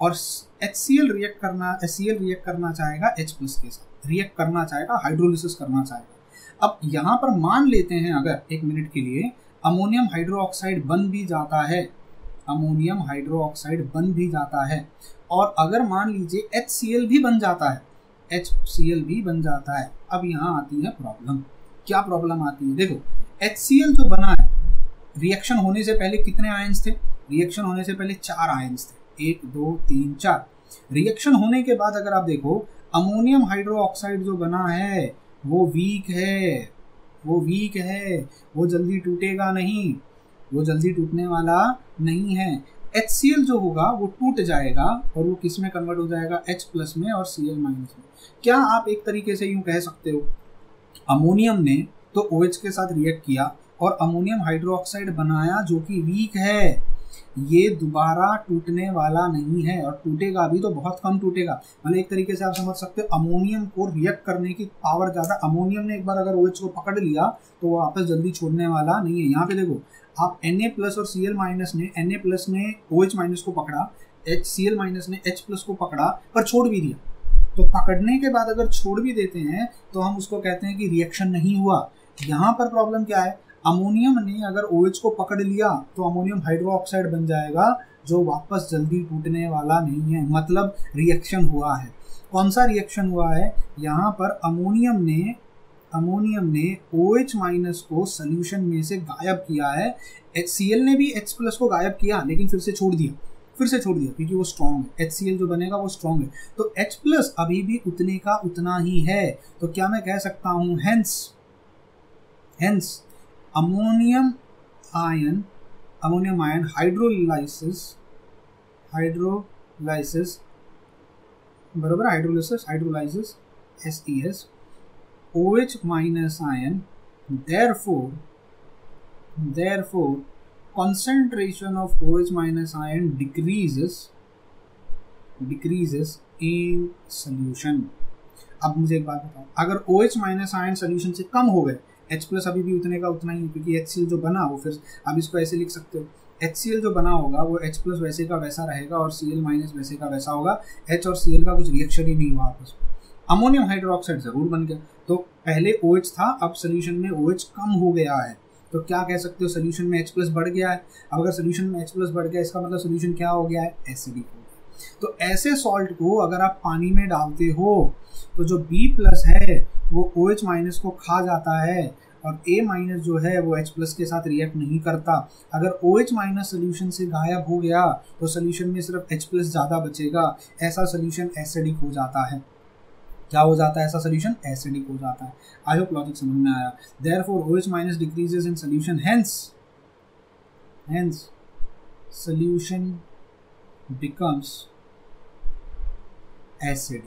और एच सी एल रिएक्ट करना एच सी एल रिएक्ट करना चाहेगा एच प्लस के साथ रिएक्ट करना चाहेगा हाइड्रोलिसिस करना चाहेगा। अब यहाँ पर मान लेते हैं अगर, एक मिनट के लिए अमोनियम हाइड्रोक्साइड बन भी जाता है। अमोनियम हाइड्रोक्साइड बन भी जाता है। और अगर मान लीजिए एच सी एल भी बन जाता है एच सी एल भी बन जाता है, अब यहाँ आती है प्रॉब्लम क्या प्रॉब्लम आती है? देखो एच सी एल जो बना है रिएक्शन होने से पहले कितने आयंस थे? रिएक्शन होने से पहले चार आयंस थे। एक, दो, तीन, चार। रिएक्शन होने के बाद अगर आप देखो अमोनियम हाइड्रोक्साइड जो बना है, वो वीक है, वो वीक है, वो जल्दी टूटेगा नहीं, वो जल्दी टूटने वाला नहीं है। एच जो होगा, वो टूट जाएगा और वो किसमें कन्वर्ट हो जाएगा? H प्लस में और सीएल माइनस में। क्या आप एक तरीके से यूँ कह सकते हो? अमोनियम ने तो ओ OH के साथ रिएक्ट किया और अमोनियम हाइड्रोक्साइड बनाया जो कि वीक है। ये दोबारा टूटने वाला नहीं है और टूटेगा भी तो बहुत कम टूटेगा। मतलब एक तरीके से आप समझ सकते हो, अमोनियम को रिएक्ट करने की पावर ज़्यादा, अमोनियम ने एक बार अगर ओएच को पकड़ लिया तो वो वापस जल्दी छोड़ने वाला नहीं है। यहाँ पे देखो, आप एन ए प्लस और सी माइनस ने एन ए प्लस ने ओ OH माइनस को पकड़ा एच सी एल माइनस ने एच प्लस को पकड़ा, पर छोड़ भी दिया। तो पकड़ने के बाद अगर छोड़ भी देते हैं तो हम उसको कहते हैं कि रिएक्शन नहीं हुआ। यहाँ पर प्रॉब्लम क्या है? अमोनियम ने अगर ओ OH को पकड़ लिया तो अमोनियम हाइड्रोक्साइड बन जाएगा, जो वापस जल्दी टूटने वाला नहीं है। मतलब रिएक्शन हुआ है। कौन सा रिएक्शन हुआ है? यहाँ पर अमोनियम ने अमोनियम ने ओ OH माइनस को सोल्यूशन में से गायब किया है। एच सी एल ने भी H प्लस को गायब किया, लेकिन फिर से छोड़ दिया। फिर से छोड़ दिया, क्योंकि वो स्ट्रॉन्ग है। एच सी एल जो बनेगा, वो स्ट्रॉन्ग है। तो एच प्लस अभी भी उतने का उतना ही है। तो क्या मैं कह सकता हूँ? Hence hence ammonium ion ammonium ion hydrolysis hydrolysis बराबर hydrolysis hydrolysis S T S O H minus ion therefore therefore concentration of O H minus ion decreases decreases in solution अब मुझे एक बात बताओ, अगर O H minus ion solution से कम हो गए एच प्लस अभी भी उतने का उतना ही क्योंकि एच सी एल जो बना वो फिर आप इसको ऐसे लिख सकते हो। एच सी एल जो बना होगा, वो एच प्लस वैसे का वैसा रहेगा और सी एल माइनस वैसे का वैसा होगा। एच और सी एल का कुछ रिएक्शन ही नहीं हुआ आपस में। अमोनियम हाइड्रोक्साइड ज़रूर बन गया। तो पहले ओ OH था, अब सोल्यूशन में ओ OH कम हो गया है। तो क्या कह सकते हो सोल्यूशन में H प्लस बढ़ गया है? अब अगर सोल्यूशन में H प्लस बढ़ गया, इसका मतलब सोल्यूशन क्या हो गया है? एसिडिक हो गया। तो ऐसे सॉल्ट को अगर आप पानी में डालते हो तो जो बी प्लस है वो ओ OH माइनस को खा जाता है और ए माइनस जो है वो एच प्लस के साथ रिएक्ट नहीं करता। अगर ओ एच माइनस सोल्यूशन से गायब हो गया तो सोल्यूशन में सिर्फ़ एच प्लस ज़्यादा बचेगा। ऐसा सोल्यूशन एसिडिक हो जाता है। क्या हो जाता है? ऐसा सोल्यूशन एसिडिक हो जाता है। आई होप लॉजिक समझ में आया। Therefore O H minus decreases in solution hence hence solution becomes acid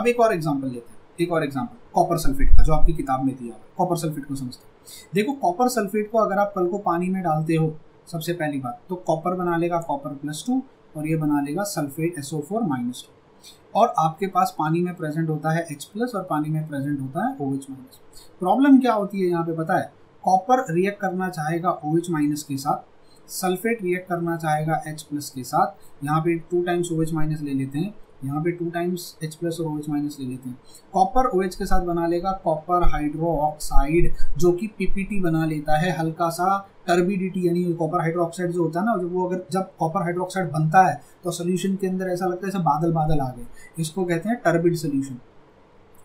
अब एक और एग्ज़ाम्पल लेते हैं। एक और एग्जांपल कॉपर सल्फेट का जो आपकी किताब में दिया कॉपर सल्फेट को समझते हैं। देखो कॉपर सल्फेट को अगर आप कल को पानी में डालते हो, सबसे पहली बात तो कॉपर बना लेगा कॉपर प्लस टू और ये बना लेगा sulphate SO four minus two और आपके पास पानी में प्रेजेंट होता है H प्लस और पानी में प्रेजेंट होता है OH माइनस प्रॉब्लम क्या होती है यहाँ पे पता है? कॉपर रिएक्ट करना चाहेगा OH माइनस के साथ सल्फेट रिएक्ट करना चाहेगा H प्लस के साथ। यहाँ पे टू टाइम्स OH माइनस ले लेते हैं। यहाँ पे टू टाइम्स H प्लस और OH माइनस ले लेते हैं। कॉपर OH के साथ बना लेगा कॉपर हाइड्रो ऑक्साइड जो कि पीपीटी बना लेता है हल्का सा टर्बिडिटी यानी कॉपर हाइड्रोक्साइड जो होता है ना जब वो अगर जब कॉपर हाइड्रोक्साइड बनता है तो सोल्यूशन के अंदर ऐसा लगता है जैसे बादल बादल आ गए। इसको कहते हैं टर्बिड सोल्यूशन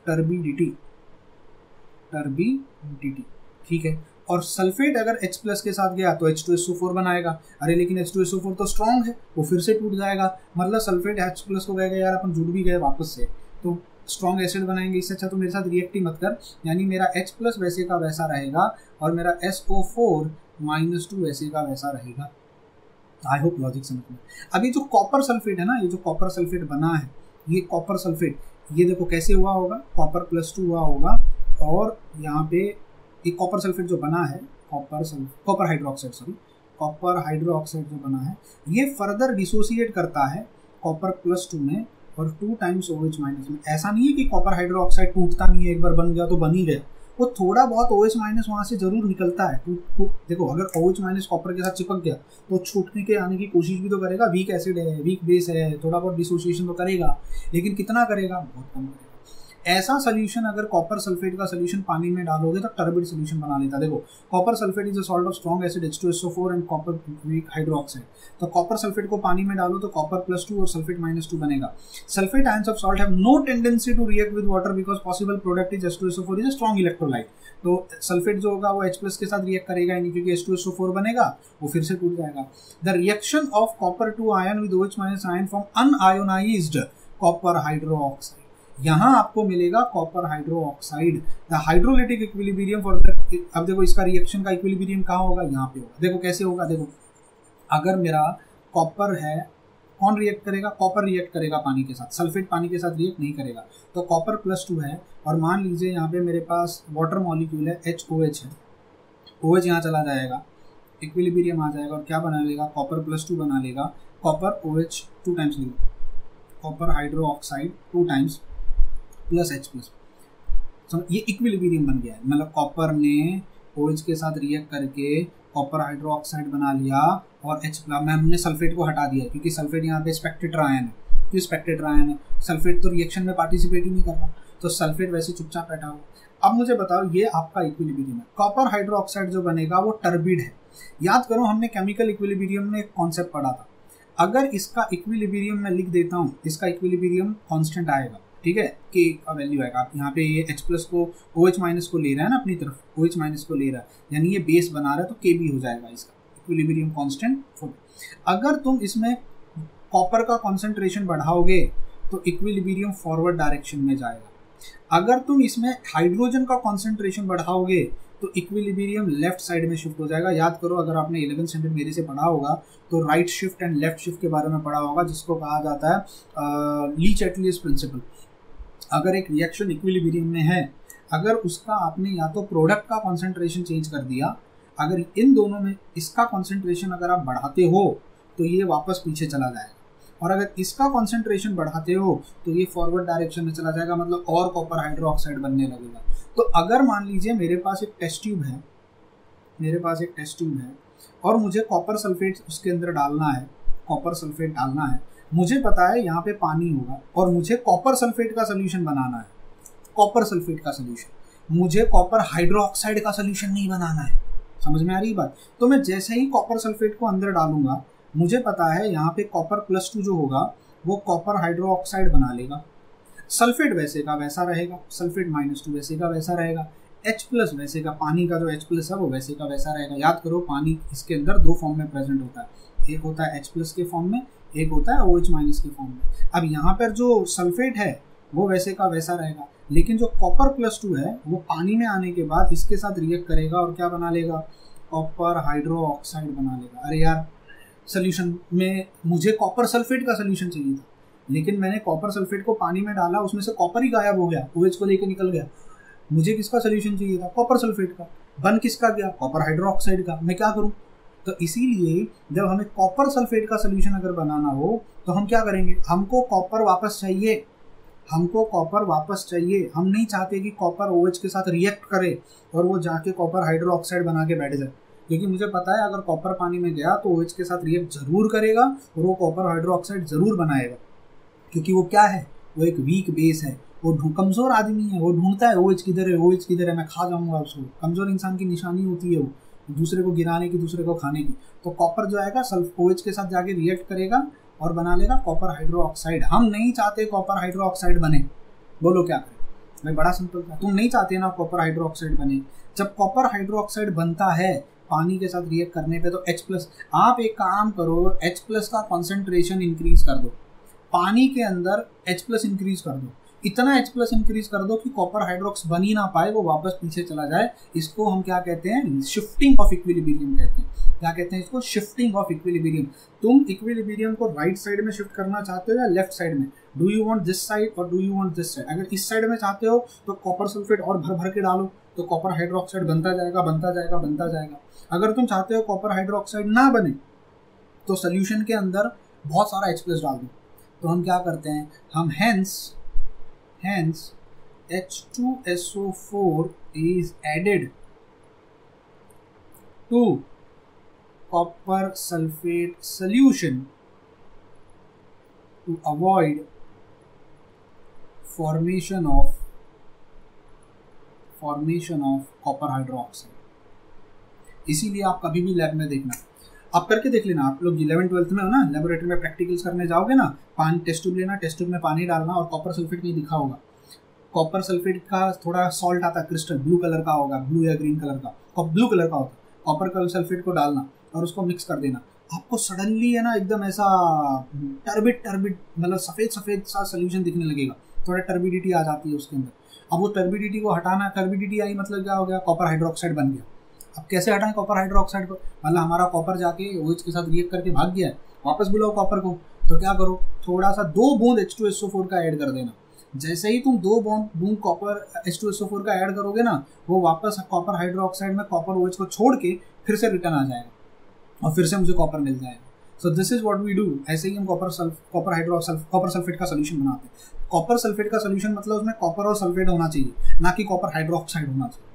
टर्बिडिटी टर्बिडिटी ठीक है? और सल्फेट अगर H प्लस के साथ गया तो H2SO4 बनाएगा। अरे लेकिन H2SO4 तो स्ट्रॉन्ग है, वो फिर से टूट जाएगा। मतलब सल्फेट H प्लस को गएगा यार, अपन जुड़ भी गए वापस से। तो स्ट्रॉन्ग एसिड बनाएँगे। इससे अच्छा तो मेरे साथ रिएक्ट ही मत कर। यानी मेरा H प्लस वैसे का वैसा रहेगा और मेरा SO4 माइनस टू वैसे का वैसा रहेगा। आई होप लॉजिक समझ में अभी जो कॉपर सल्फेट है ना, ये जो कॉपर सल्फेट बना है, ये कॉपर सल्फेट ये देखो कैसे हुआ होगा? कॉपर प्लस टू हुआ होगा और यहाँ पे एक कॉपर सल्फेट जो बना है copper sulphate copper hydroxide sorry copper hydroxide जो बना है, ये फर्दर डिसोसिएट करता है कॉपर प्लस टू में और two times O H minus में। ऐसा नहीं है कि कॉपर हाइड्रोक्साइड टूटता नहीं है, एक बार बन गया तो बन ही गया वो थोड़ा बहुत ओ एच माइनस वहाँ से ज़रूर निकलता है। टूट देखो, अगर ओ एच माइनस कॉपर के साथ चिपक गया तो छूटने के आने की कोशिश भी तो करेगा। वीक एसिड है वीक बेस है, थोड़ा बहुत डिसोसिएशन तो करेगा, लेकिन कितना करेगा? बहुत कम करेगा। ऐसा सोल्यूशन अगर कॉपर सल्फेट का सोल्यूशन पानी में डालोगे तो टर्बिड सोल्यूशन बना लेता देखो copper sulphate is a salt of strong acid H2SO4 and copper weak hydroxide तो कॉपर सल्फेट को पानी में डालो तो कॉपर प्लस टू और सल्फेट माइनस टू बनेगा। Sulphate ions of salt have no tendency to react with water because possible product is H2SO4 is a strong electrolyte तो sulphate जो होगा वो एच प्लस के साथ रिएक्ट करेगा यानी क्योंकि H2SO4 बनेगा, वो फिर से टूट जाएगा। The reaction of copper two ion with OH minus ion from unionised copper hydroxide यहाँ आपको मिलेगा copper hydroxide the hydrolytic equilibrium for अब देखो इसका रिएक्शन का इक्विलिब्रियम कहाँ होगा? यहाँ पे होगा। देखो कैसे होगा? देखो, अगर मेरा कॉपर है, कौन रिएक्ट करेगा? कॉपर रिएक्ट करेगा पानी के साथ। सल्फेट पानी के साथ रिएक्ट नहीं करेगा। तो कॉपर प्लस टू है, और मान लीजिए यहाँ पे मेरे पास वाटर मॉलिक्यूल है एच ओ एच है। ओ एच यहाँ चला जाएगा इक्विलिब्रियम आ जाएगा, और क्या बना लेगा? कॉपर प्लस टू बना लेगा। Copper O H two times copper hydroxide two times plus H plus so ये इक्विलिब्रियम बन गया है। मतलब कॉपर ने ओ OH के साथ रिएक्ट करके कॉपर हाइड्रोक्साइड बना लिया और एच मैं हमने सल्फेट को हटा दिया क्योंकि सल्फेट यहाँ पे स्पेक्टेटर आयन है। क्यों स्पेक्टेटर आयन है? सल्फेट तो रिएक्शन में पार्टिसिपेट ही नहीं कर रहा। तो सल्फेट वैसे चुपचाप बैठा हुआ अब मुझे बताओ, ये आपका इक्विलिब्रियम है। कॉपर हाइड्रोक्साइड जो बनेगा, वो टर्बिड है। याद करो, हमने केमिकल इक्विलिब्रियम में एक कॉन्सेप्ट पढ़ा था। अगर इसका इक्विलिब्रियम मैं लिख देता हूँ, इसका इक्विलिब्रियम कांस्टेंट आएगा। ठीक है? के का वैल्यू आएगा। आप यहाँ पे ये एच प्लस को ओ एच माइनस को ले रहा है ना अपनी तरफ़ ओ एच माइनस को ले रहा है। यानी ये बेस बना रहा है तो के भी हो जाएगा इसका। इक्विलिब्रियम कांस्टेंट अगर तुम इसमें कॉपर का कॉन्सेंट्रेशन बढ़ाओगे तो इक्विलिब्रियम फॉरवर्ड डायरेक्शन में जाएगा। अगर तुम इसमें हाइड्रोजन का कॉन्सेंट्रेशन बढ़ाओगे तो इक्विलिब्रियम लेफ़्ट साइड में शिफ्ट हो जाएगा। याद करो, अगर आपने इलेवन स्टैंडर्ड मेरे से पढ़ा होगा तो right shift and left shift के बारे में पढ़ा होगा, जिसको कहा जाता है ली चैटलियस प्रिंसिपल अगर एक रिएक्शन इक्विलिब्रियम में है, अगर उसका आपने या तो प्रोडक्ट का कॉन्सेंट्रेशन चेंज कर दिया, अगर इन दोनों में इसका कॉन्सेंट्रेशन अगर आप बढ़ाते हो तो ये वापस पीछे चला जाएगा। और अगर इसका कॉन्सेंट्रेशन बढ़ाते हो तो ये फॉरवर्ड डायरेक्शन में चला जाएगा मतलब और कॉपर हाइड्रोक्साइड बनने लगेगा। तो अगर मान लीजिए मेरे पास एक टेस्ट ट्यूब है, मेरे पास एक टेस्ट ट्यूब है, और मुझे कॉपर सल्फेट उसके अंदर डालना है कॉपर सल्फेट डालना है मुझे पता है यहाँ पे पानी होगा और मुझे कॉपर सल्फेट का सोल्यूशन बनाना है। कॉपर सल्फेट का सोल्यूशन मुझे कॉपर हाइड्रोक्साइड का सोल्यूशन नहीं बनाना है। समझ में आ रही बात? तो मैं जैसे ही कॉपर सल्फेट को अंदर डालूँगा, मुझे पता है यहाँ पे कॉपर प्लस टू जो होगा, वो कॉपर हाइड्रोक्साइड बना लेगा। सल्फेट वैसे का वैसा रहेगा सल्फेट माइनस टू वैसे का वैसा रहेगा एच प्लस वैसे का, पानी का जो एच प्लस है वो वैसे का वैसा रहेगा। याद करो, पानी इसके अंदर दो फॉर्म में प्रेजेंट होता है। एक होता है एच प्लस के फॉर्म में एक होता है ओ एच माइनस के फॉर्म में। अब यहाँ पर जो सल्फेट है, वो वैसे का वैसा रहेगा। लेकिन जो कॉपर प्लस टू है, वो पानी में आने के बाद इसके साथ रिएक्ट करेगा और क्या बना लेगा? कॉपर हाइड्रो ऑक्साइड बना लेगा। अरे यार सोल्यूशन में मुझे कॉपर सल्फेट का सोल्यूशन चाहिए था। लेकिन मैंने कॉपर सल्फेट को पानी में डाला, उसमें से कॉपर ही गायब हो गया। ओएच को लेकर निकल गया। मुझे किसका सोल्यूशन चाहिए था? कॉपर सल्फेट का। बन किसका गया? कॉपर हाइड्रो ऑक्साइड का। मैं क्या करूँ? तो इसीलिए जब हमें कॉपर सल्फेट का सोल्यूशन अगर बनाना हो तो हम क्या करेंगे? हमको कॉपर वापस चाहिए। हमको कॉपर वापस चाहिए। हम नहीं चाहते कि कॉपर ओ OH के साथ रिएक्ट करे और वो जाके कॉपर हाइड्रोक्साइड बना के बैठ जाए। क्योंकि मुझे पता है, अगर कॉपर पानी में गया तो ओ OH के साथ रिएक्ट ज़रूर करेगा और वो कॉपर हाइड्रोक्साइड ज़रूर बनाएगा। क्योंकि वो क्या है? वो एक वीक बेस है। वो कमज़ोर आदमी है। वो ढूंढता है ओ OH किधर है? ओ OH किधर है? मैं खा जाऊँगा उसको। कमज़ोर इंसान की निशानी होती है वो। दूसरे को गिराने की, दूसरे को खाने की। तो कॉपर जो आएगा सल्फ ओ OH के साथ जाके रिएक्ट करेगा और बना लेगा कॉपर हाइड्रो ऑक्साइड हम नहीं चाहते कॉपर हाइड्रो ऑक्साइड बने। बोलो क्या करें? भाई, बड़ा सिंपल था। तुम नहीं चाहते ना कॉपर हाइड्रो ऑक्साइड बने। जब कॉपर हाइड्रो ऑक्साइड बनता है पानी के साथ रिएक्ट करने पे तो H प्लस आप एक काम करो, H प्लस का कॉन्सेंट्रेशन इंक्रीज कर दो। पानी के अंदर H प्लस इंक्रीज कर दो। इतना H प्लस इंक्रीज कर दो कि कॉपर हाइड्रोक्स बन ही ना पाए, वो वापस पीछे चला जाए। इसको हम क्या कहते हैं? शिफ्टिंग ऑफ़ इक्विलिब्रियम कहते हैं। क्या कहते हैं इसको? शिफ्टिंग ऑफ़ इक्विलिब्रियम तुम इक्विलिब्रियम को राइट साइड में शिफ्ट करना चाहते हो या लेफ़्ट साइड में? Do you want this side और do you want this side अगर इस साइड में चाहते हो तो कॉपर सल्फेट और भर भर के डालो तो कॉपर हाइड्रोक्साइड बनता जाएगा बनता जाएगा बनता जाएगा। अगर तुम चाहते हो कॉपर हाइड्रोक्साइड ना बने तो सोल्यूशन के अंदर बहुत सारा एच प्लस डाल दो। तो हम क्या करते हैं? हम hence Hence, H2SO4 is added to copper sulfate solution to avoid formation of formation of copper hydroxide इसीलिए आप कभी भी लैब में देखना आप करके देख लेना। आप लोग इलेवन ट्वेल्थ में हो ना लेबोरेटरी में प्रैक्टिकल्स करने जाओगे ना, पानी टेस्ट ट्यूब लेना टेस्ट ट्यूब में पानी डालना और कॉपर सल्फेट नहीं दिखा होगा। कॉपर सल्फेट का थोड़ा सॉल्ट आता है क्रिस्टल ब्लू कलर का होगा ब्लू या ग्रीन कलर का। और ब्लू कलर का होता कॉपर कलर सल्फेट को डालना और उसको मिक्स कर देना। आपको सडनली है ना, एकदम ऐसा टर्बिट टर्बिट मतलब सफ़ेद सफ़ेद सा सोल्यूशन दिखने लगेगा। थोड़ा टर्बिडिटी आ जाती है उसके अंदर। अब वो टर्बिडिटी को हटाना टर्बिडिटी आई मतलब क्या हो गया? कॉपर हाइड्रोक्साइड बन गया। अब कैसे हटाएँ कॉपर हाइड्रोक्साइड को? मतलब हमारा कॉपर जाके ओ के साथ रिएक्ट करके भाग गया है। वापस बुलाओ कॉपर को। तो क्या करो? थोड़ा सा दो बूंद H two S O four का ऐड कर देना। जैसे ही तुम दो बूंद बूंद copper H two S O four का ऐड करोगे ना, वो वापस कॉपर हाइड्रोक्साइड में कॉपर ओ को छोड़ के फिर से रिटर्न आ जाएगा। और फिर से मुझे कॉपर मिल जाएगा। So this is what we do ऐसे ही हम copper sulph copper hydro copper sulphate का सोल्यूशन बनाते हैं। कॉपर सल्फेट का सोल्यूशन मतलब उसमें कॉपर और सल्फेट होना चाहिए, ना कि कॉपर हाइड्रोक्साइड होना चाहिए।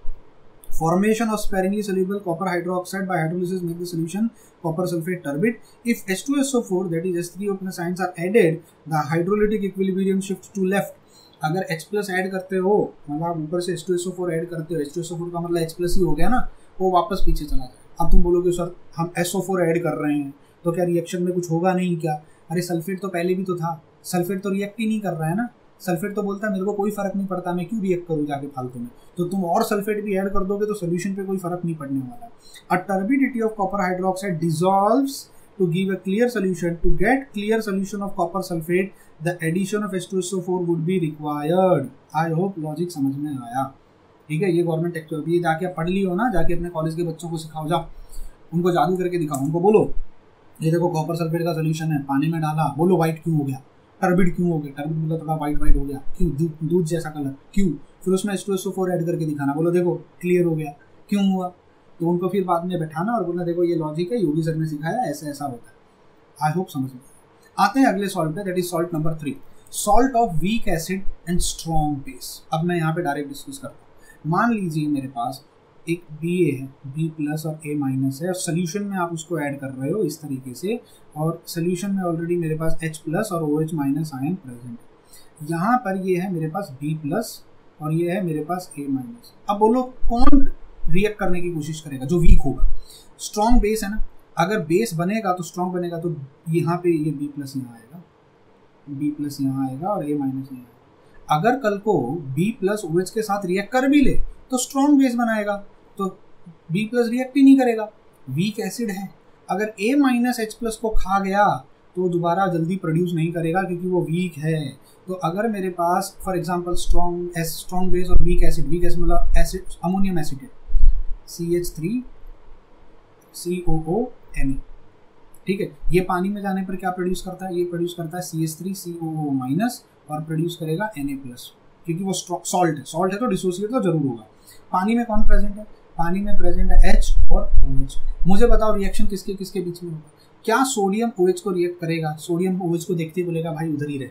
Formation of sparingly soluble copper hydroxide by hydrolysis make the solution copper sulfate turbid. If H2SO4 that is S3O plus ions are added, the hydrolytic equilibrium shifts to left. अगर H plus add करते हो मतलब आप ऊपर से H2SO4 add करते हो H2SO4 का मतलब H प्लस ही हो गया ना वो वापस पीछे चला जाए अब तुम बोलोगे सर हम SO4 ऐड कर रहे हैं तो क्या रिएक्शन में कुछ होगा नहीं क्या अरे सल्फेट तो पहले भी तो था सल्फेट तो रिएक्ट ही नहीं कर रहा है ना सल्फेट तो बोलता है, मेरे को कोई फ़र्क नहीं पड़ता, मैं क्यों रिएक्ट करूँ जाके फालतू में? तो तुम और सल्फेट भी ऐड कर दोगे तो सोल्यूशन पे कोई फ़र्क नहीं पड़ने वाला a turbidity of copper hydroxide dissolves to give a clear solution. To get clear solution of copper sulfate, the addition of H2SO4 would be required. I hope logic समझ में आया। ठीक है, ये गवर्नमेंट टेक्स्ट ये जाके पढ़ लियो ना, जाके अपने कॉलेज के बच्चों को सिखाओ, जाओ। उनको जादू करके दिखाओ, उनको बोलो, ये देखो कॉपर सल्फेट का सोल्यूशन है, पानी में डाला, बोलो व्हाइट क्यों हो गया? टर्बिड क्यों हो गया? टर्बिड मतलब थोड़ा वाइट वाइट हो गया। क्यों? दूध जैसा कलर क्यों? फिर उसमें S two S four add करके दिखाना। बोलो, देखो क्लियर हो गया। क्यों हुआ? तो उनको फिर बाद में बैठाना और बोलना, देखो, ये लॉजिक है, योगी सर ने सिखाया, ऐसा ऐसा होता है। आई होप समझ में आते हैं अगले सॉल्ट पे that is salt number three salt of weak acid and strong base अब मैं यहाँ पे डायरेक्ट डिस्कस करता हूँ। मान लीजिए मेरे पास एक बी ए है बी प्लस और ए माइनस है, और सोल्यूशन में आप उसको ऐड कर रहे हो इस तरीके से, और सोल्यूशन में ऑलरेडी मेरे पास एच प्लस और O H minus ion present है। यहाँ पर ये है मेरे पास बी प्लस और ये है मेरे पास ए माइनस अब बोलो कौन रिएक्ट करने की कोशिश करेगा? जो वीक होगा। स्ट्रॉन्ग बेस है ना? अगर बेस बनेगा तो स्ट्रॉन्ग बनेगा तो यहाँ पे ये बी प्लस यहाँ आएगा। बी प्लस यहाँ आएगा और ए माइनस यहाँ आएगा। अगर कल को बी प्लस ओ एच के साथ रिएक्ट कर भी ले तो स्ट्रॉन्ग बेस बनाएगा तो बी प्लस रिएक्ट ही नहीं करेगा। वीक एसिड है। अगर ए माइनस एच प्लस को खा गया तो दोबारा जल्दी प्रोड्यूस नहीं करेगा क्योंकि वो वीक है। तो अगर मेरे पास for example strong S strong base और वीक एसिड वीक एसिड मतलब एसिड अमोनियम एसिड है। C H three C O O N ठीक है? ये पानी में जाने पर क्या प्रोड्यूस करता है? ये प्रोड्यूस करता है C H three C O minus और प्रोड्यूस करेगा एन ए प्लस क्योंकि वो सॉल्ट है। सॉल्ट है तो डिसोसिएट तो ज़रूर होगा। पानी में कौन प्रेजेंट है? पानी में प्रेजेंट है एच और ओ एच मुझे बताओ रिएक्शन किसके किसके बीच में होगा? क्या सोडियम ओ एच को रिएक्ट करेगा? सोडियम ओ एच को देखते बोलेगा, भाई, उधर ही रहे।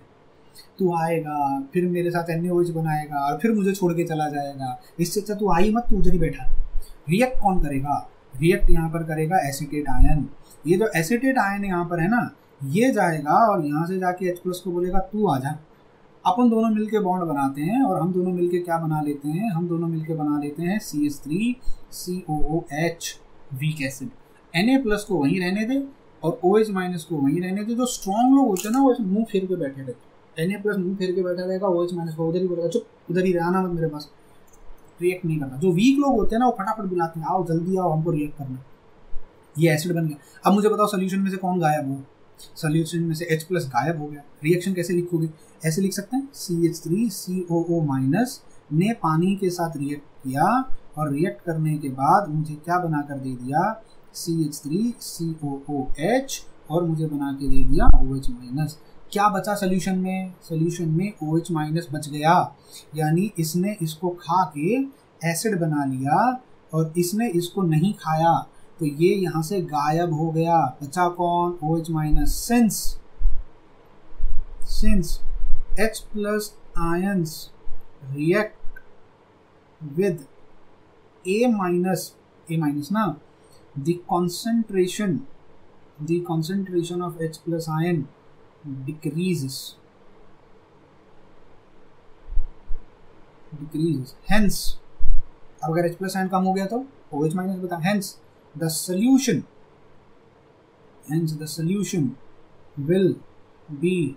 तू आएगा, फिर मेरे साथ एन ओ एच बनाएगा और फिर मुझे छोड़ के चला जाएगा। इससे अच्छा तू आई मत, तू उधर ही बैठा। रिएक्ट कौन करेगा? रिएक्ट यहाँ पर करेगा एसिटेट आयन ये जो एसिटेट आयन यहाँ पर है ना, ये जाएगा और यहाँ से जाके एच प्लस को बोलेगा, तू आ जा। अपन दोनों मिलके बॉन्ड बनाते हैं और हम दोनों मिलके क्या बना लेते हैं? हम दोनों मिलके बना लेते हैं C S three C O O H weak acid N A plus को वहीं रहने दे और ओ एच माइनस को वहीं रहने दे। जो स्ट्रॉन्ग लोग होते हैं ना, वो मुँह फेर के बैठे रहते एन ए प्लस मुँह फेर के बैठा रहेगा ओ एच माइनस को उधर ही बोलेगा चुप, उधर ही रहना मत मेरे पास। रिएक्ट नहीं करना। जो वीक लोग होते हैं ना, वो फटाफट बुलाते हैं, आओ जल्दी आओ, हमको रिएक्ट करना। ये एसिड बन गया। अब मुझे बताओ सोल्यूशन में से कौन गायब हुआ? सोल्यूशन में से H प्लस गायब हो गया। रिएक्शन कैसे लिखोगे? ऐसे लिख सकते हैं। C H three C O O minus ने पानी के साथ रिएक्ट किया और रिएक्ट करने के बाद मुझे क्या बना कर दे दिया? C H three C O O H और मुझे बना के दे दिया ओ एच माइनस क्या बचा सोल्यूशन में? सोल्यूशन में ओ एच माइनस बच गया। यानी इसने इसको खा के एसिड बना लिया और इसने इसको नहीं खाया। तो ये यहाँ से गायब हो गया। बचा कौन O H minus since since H plus ions react with A minus A minus ना concentration the concentration of H plus ion decrease decrease hence अगर एच प्लस आयन कम हो गया तो ओ एच माइनस बता hence the solution. Hence the solution will be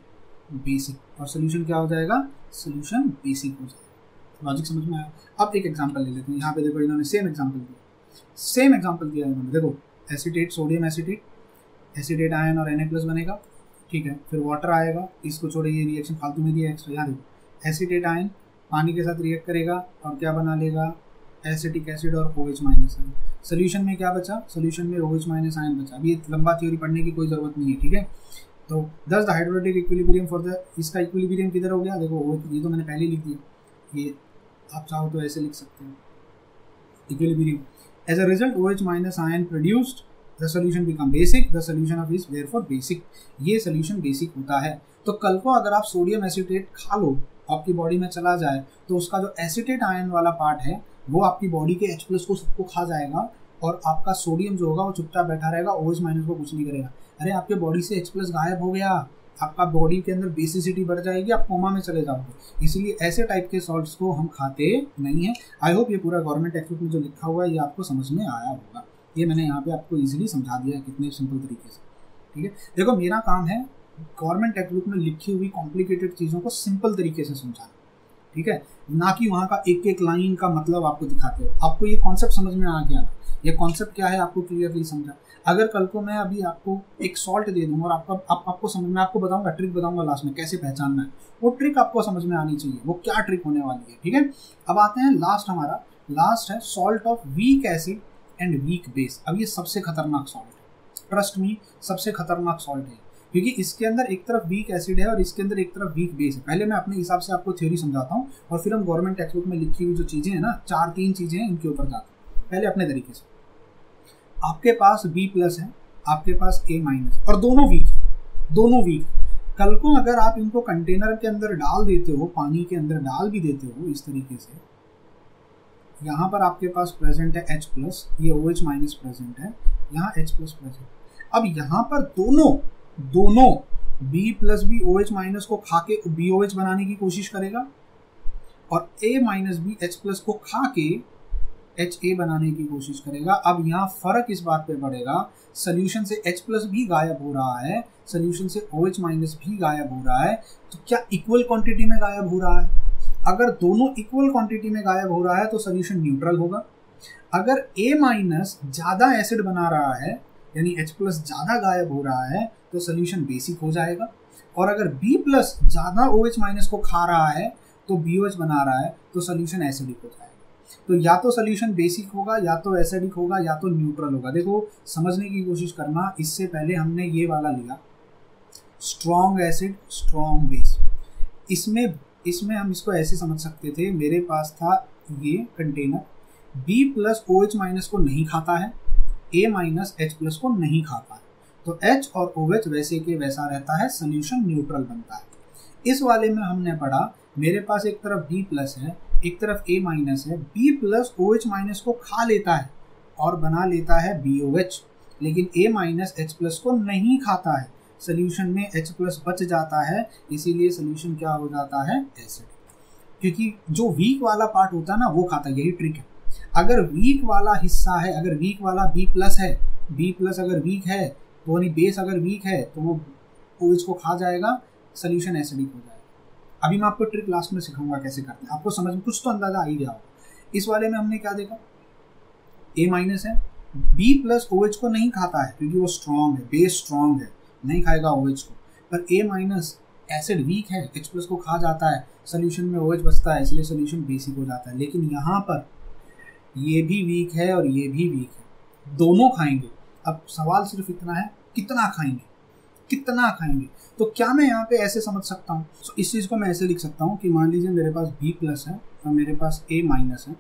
basic. और solution क्या हो जाएगा? Solution basic हो जाएगा। लॉजिक समझ में आया? अब एक एग्जांपल ले लेते हैं। यहाँ पे देखो इन्होंने सेम एग्जांपल दिया। सेम एग्जांपल दिया इन्होंने। देखो acetate sodium acetate acetate ion और एन प्लस बनेगा। ठीक है? फिर वाटर आएगा। इसको छोड़े, ये रिएक्शन फालतू में दिया एक्स्ट्रा यहाँ देखो। एसिडेट आयन पानी के साथ रिएक्ट करेगा और क्या बना लेगा? एसिटिक एसिड और O H minus ion solution में क्या बचा? सोल्यूशन में ओ एच माइनस आयन बचा। अभी लंबा थ्योरी पढ़ने की कोई ज़रूरत नहीं है ठीक है? तो thus the hydrolytic equilibrium for the इसका इक्विलिब्रियम किधर हो गया? देखो ये तो मैंने पहले लिख दिया। ये आप चाहो तो ऐसे लिख सकते हैं। Equilibrium As a result, OH minus ion produced, the solution become basic. The solution of is therefore basic. ये सोल्यूशन बेसिक होता है। तो कल को अगर आप सोडियम एसिटेट खा लो आपकी बॉडी में चला जाए तो उसका जो एसिटेट आयन वाला पार्ट है वो आपकी बॉडी के एच प्लस को सबको खा जाएगा और आपका सोडियम जो होगा वो चुपचाप बैठा रहेगा ओ एच माइनस को कुछ नहीं करेगा। अरे, आपके बॉडी से एच प्लस गायब हो गया, आपका बॉडी के अंदर बेसिसिटी बढ़ जाएगी, आप कोमा में चले जाओगे। इसलिए ऐसे टाइप के सॉल्ट्स को हम खाते नहीं हैं। आई होप ये पूरा गवर्नमेंट टेक्स्ट में जो लिखा हुआ है, ये आपको समझ में आया होगा। ये मैंने यहाँ पे आपको इजीली समझा दिया है, कितने सिंपल तरीके से। ठीक है? देखो, मेरा काम है गवर्नमेंट टेक्स्ट में लिखी हुई कॉम्प्लिकेटेड चीज़ों को सिंपल तरीके से समझाना। ठीक है? ना कि वहाँ का एक एक लाइन का मतलब आपको दिखाते हो। आपको ये कॉन्सेप्ट समझ में आ गया ये कॉन्सेप्ट क्या है आपको क्लियरली समझा? अगर कल को मैं अभी आपको एक सॉल्ट दे दूँगा और आपका आप, आपको समझ में आपको बताऊँगा ट्रिक बताऊँगा लास्ट में कैसे पहचानना है। वो ट्रिक आपको समझ में आनी चाहिए। वो क्या ट्रिक होने वाली है ठीक है? अब आते हैं लास्ट हमारा। लास्ट है salt of weak acid and weak base अब ये सबसे खतरनाक सॉल्ट है। ट्रस्ट मी सबसे खतरनाक सॉल्ट है क्योंकि इसके अंदर एक तरफ़ वीक एसिड है और इसके अंदर एक तरफ़ वीक बेस है। पहले मैं अपने हिसाब से आपको थ्योरी समझाता हूँ और फिर हम गवर्नमेंट टेक्स्ट बुक में लिखी हुई जो चीज़ें हैं ना, चार तीन चीज़ें हैं, इनके ऊपर जाते हैं। पहले अपने तरीके से। आपके पास बी प्लस है, आपके पास ए माइनस और दोनों वीक दोनों वीक कल को अगर आप इनको कंटेनर के अंदर डाल देते हो, पानी के अंदर डाल भी देते हो इस तरीके से, यहाँ पर आपके पास प्रेजेंट है एच प्लस ये ओ एच माइनस प्रेजेंट है, यहाँ एच प्लस प्रेजेंट अब यहाँ पर दोनों दोनों B plus B O H minus को खा के बी ओ एच बनाने की कोशिश करेगा और A minus B H plus को खा के एच ए बनाने की कोशिश करेगा। अब यहाँ फ़र्क इस बात पे पड़ेगा सोल्यूशन से एच प्लस भी गायब हो रहा है। सोल्यूशन से ओ एच माइनस भी गायब हो रहा है। तो क्या इक्वल क्वांटिटी में गायब हो रहा है? अगर दोनों इक्वल क्वांटिटी में गायब हो रहा है तो सोल्यूशन न्यूट्रल होगा। अगर ए माइनस ज़्यादा एसिड बना रहा है यानी एच प्लस ज़्यादा गायब हो रहा है तो सोल्यूशन बेसिक हो जाएगा। और अगर बी प्लस ज़्यादा ओ एच माइनस को खा रहा है तो बी एच बना रहा है तो सोल्यूशन एसिडिक हो जाएगा। तो या तो सोल्यूशन बेसिक होगा, या तो एसिडिक होगा, या तो न्यूट्रल होगा। देखो, समझने की कोशिश करना, इससे पहले हमने ये वाला लिया। स्ट्रॉन्ग एसिड स्ट्रॉन्ग बेस इसमें इसमें हम इसको ऐसे समझ सकते थे, मेरे पास था ये container B plus O H minus को नहीं खाता है। ए माइनस एच प्लस को नहीं खाता है तो एच और ओ एच वैसे के वैसा रहता है सोल्यूशन न्यूट्रल बनता है। इस वाले में हमने पढ़ा, मेरे पास एक तरफ़ बी प्लस है, एक तरफ़ ए माइनस है B plus O H minus को खा लेता है और बना लेता है बी ओ एच लेकिन ए माइनस एच प्लस को नहीं खाता है। सोल्यूशन में एच प्लस बच जाता है, इसीलिए सोल्यूशन क्या हो जाता है? एसिड क्योंकि जो वीक वाला पार्ट होता है ना, वो खाता यही ट्रिक है। अगर वीक वाला हिस्सा है, अगर वीक वाला बी प्लस है बी प्लस अगर वीक है तो यानी बेस अगर वीक है तो वो ओ एच को खा जाएगा सोल्यूशन एसिडिक हो जाएगा। अभी मैं आपको ट्रिक लास्ट में सिखाऊँगा कैसे करते हैं। आपको समझ में कुछ तो अंदाज़ा आ ही गया होगा। इस वाले में हमने क्या देखा? ए माइनस है। बी प्लस ओ एच को नहीं खाता है, क्योंकि वो स्ट्रॉन्ग है बेस स्ट्रॉन्ग है, नहीं खाएगा ओ एच को। पर ए माइनस एसिड वीक है एच प्लस को खा जाता है सोल्यूशन में ओ एच बचता है, इसलिए सोल्यूशन बेसिक हो जाता है। लेकिन यहाँ पर ये भी वीक है और ये भी वीक है। दोनों खाएँगे। अब सवाल सिर्फ़ इतना है कितना खाएँगे? कितना खाएँगे? तो क्या मैं यहाँ पे ऐसे समझ सकता हूँ? So, इस चीज़ को मैं ऐसे लिख सकता हूँ कि मान लीजिए मेरे पास बी प्लस है और मेरे पास ए माइनस है।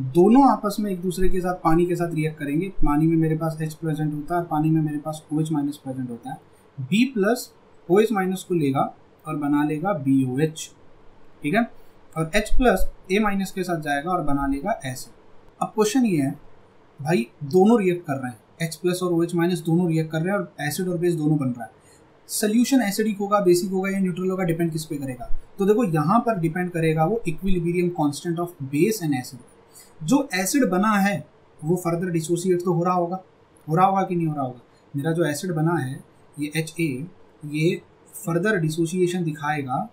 दोनों आपस में एक दूसरे के साथ पानी के साथ रिएक्ट करेंगे। पानी में मेरे पास एच प्रेजेंट होता है पानी में मेरे पास ओ एच माइनस प्रेजेंट होता है। B plus O H minus को लेगा और बना लेगा बी ओ एच ठीक है? और एच प्लस ए माइनस के साथ जाएगा और बना लेगा एस अब क्वेश्चन ये है, भाई दोनों रिएक्ट कर रहे हैं। एच प्लस और ओ एच माइनस दोनों रिएक्ट कर रहे हैं और एसिड और बेस दोनों बन रहा है। सोल्यूशन एसिडिक होगा बेसिक होगा या न्यूट्रल होगा डिपेंड किस पे करेगा। तो देखो, यहाँ पर डिपेंड करेगा वो equilibrium constant of base and acid जो एसिड बना है, वो फर्दर डिसोसिएट तो हो रहा होगा। हो रहा होगा कि नहीं हो रहा होगा? मेरा जो एसिड बना है, ये एच ए ये फर्दर डिसोसिएशन दिखाएगा।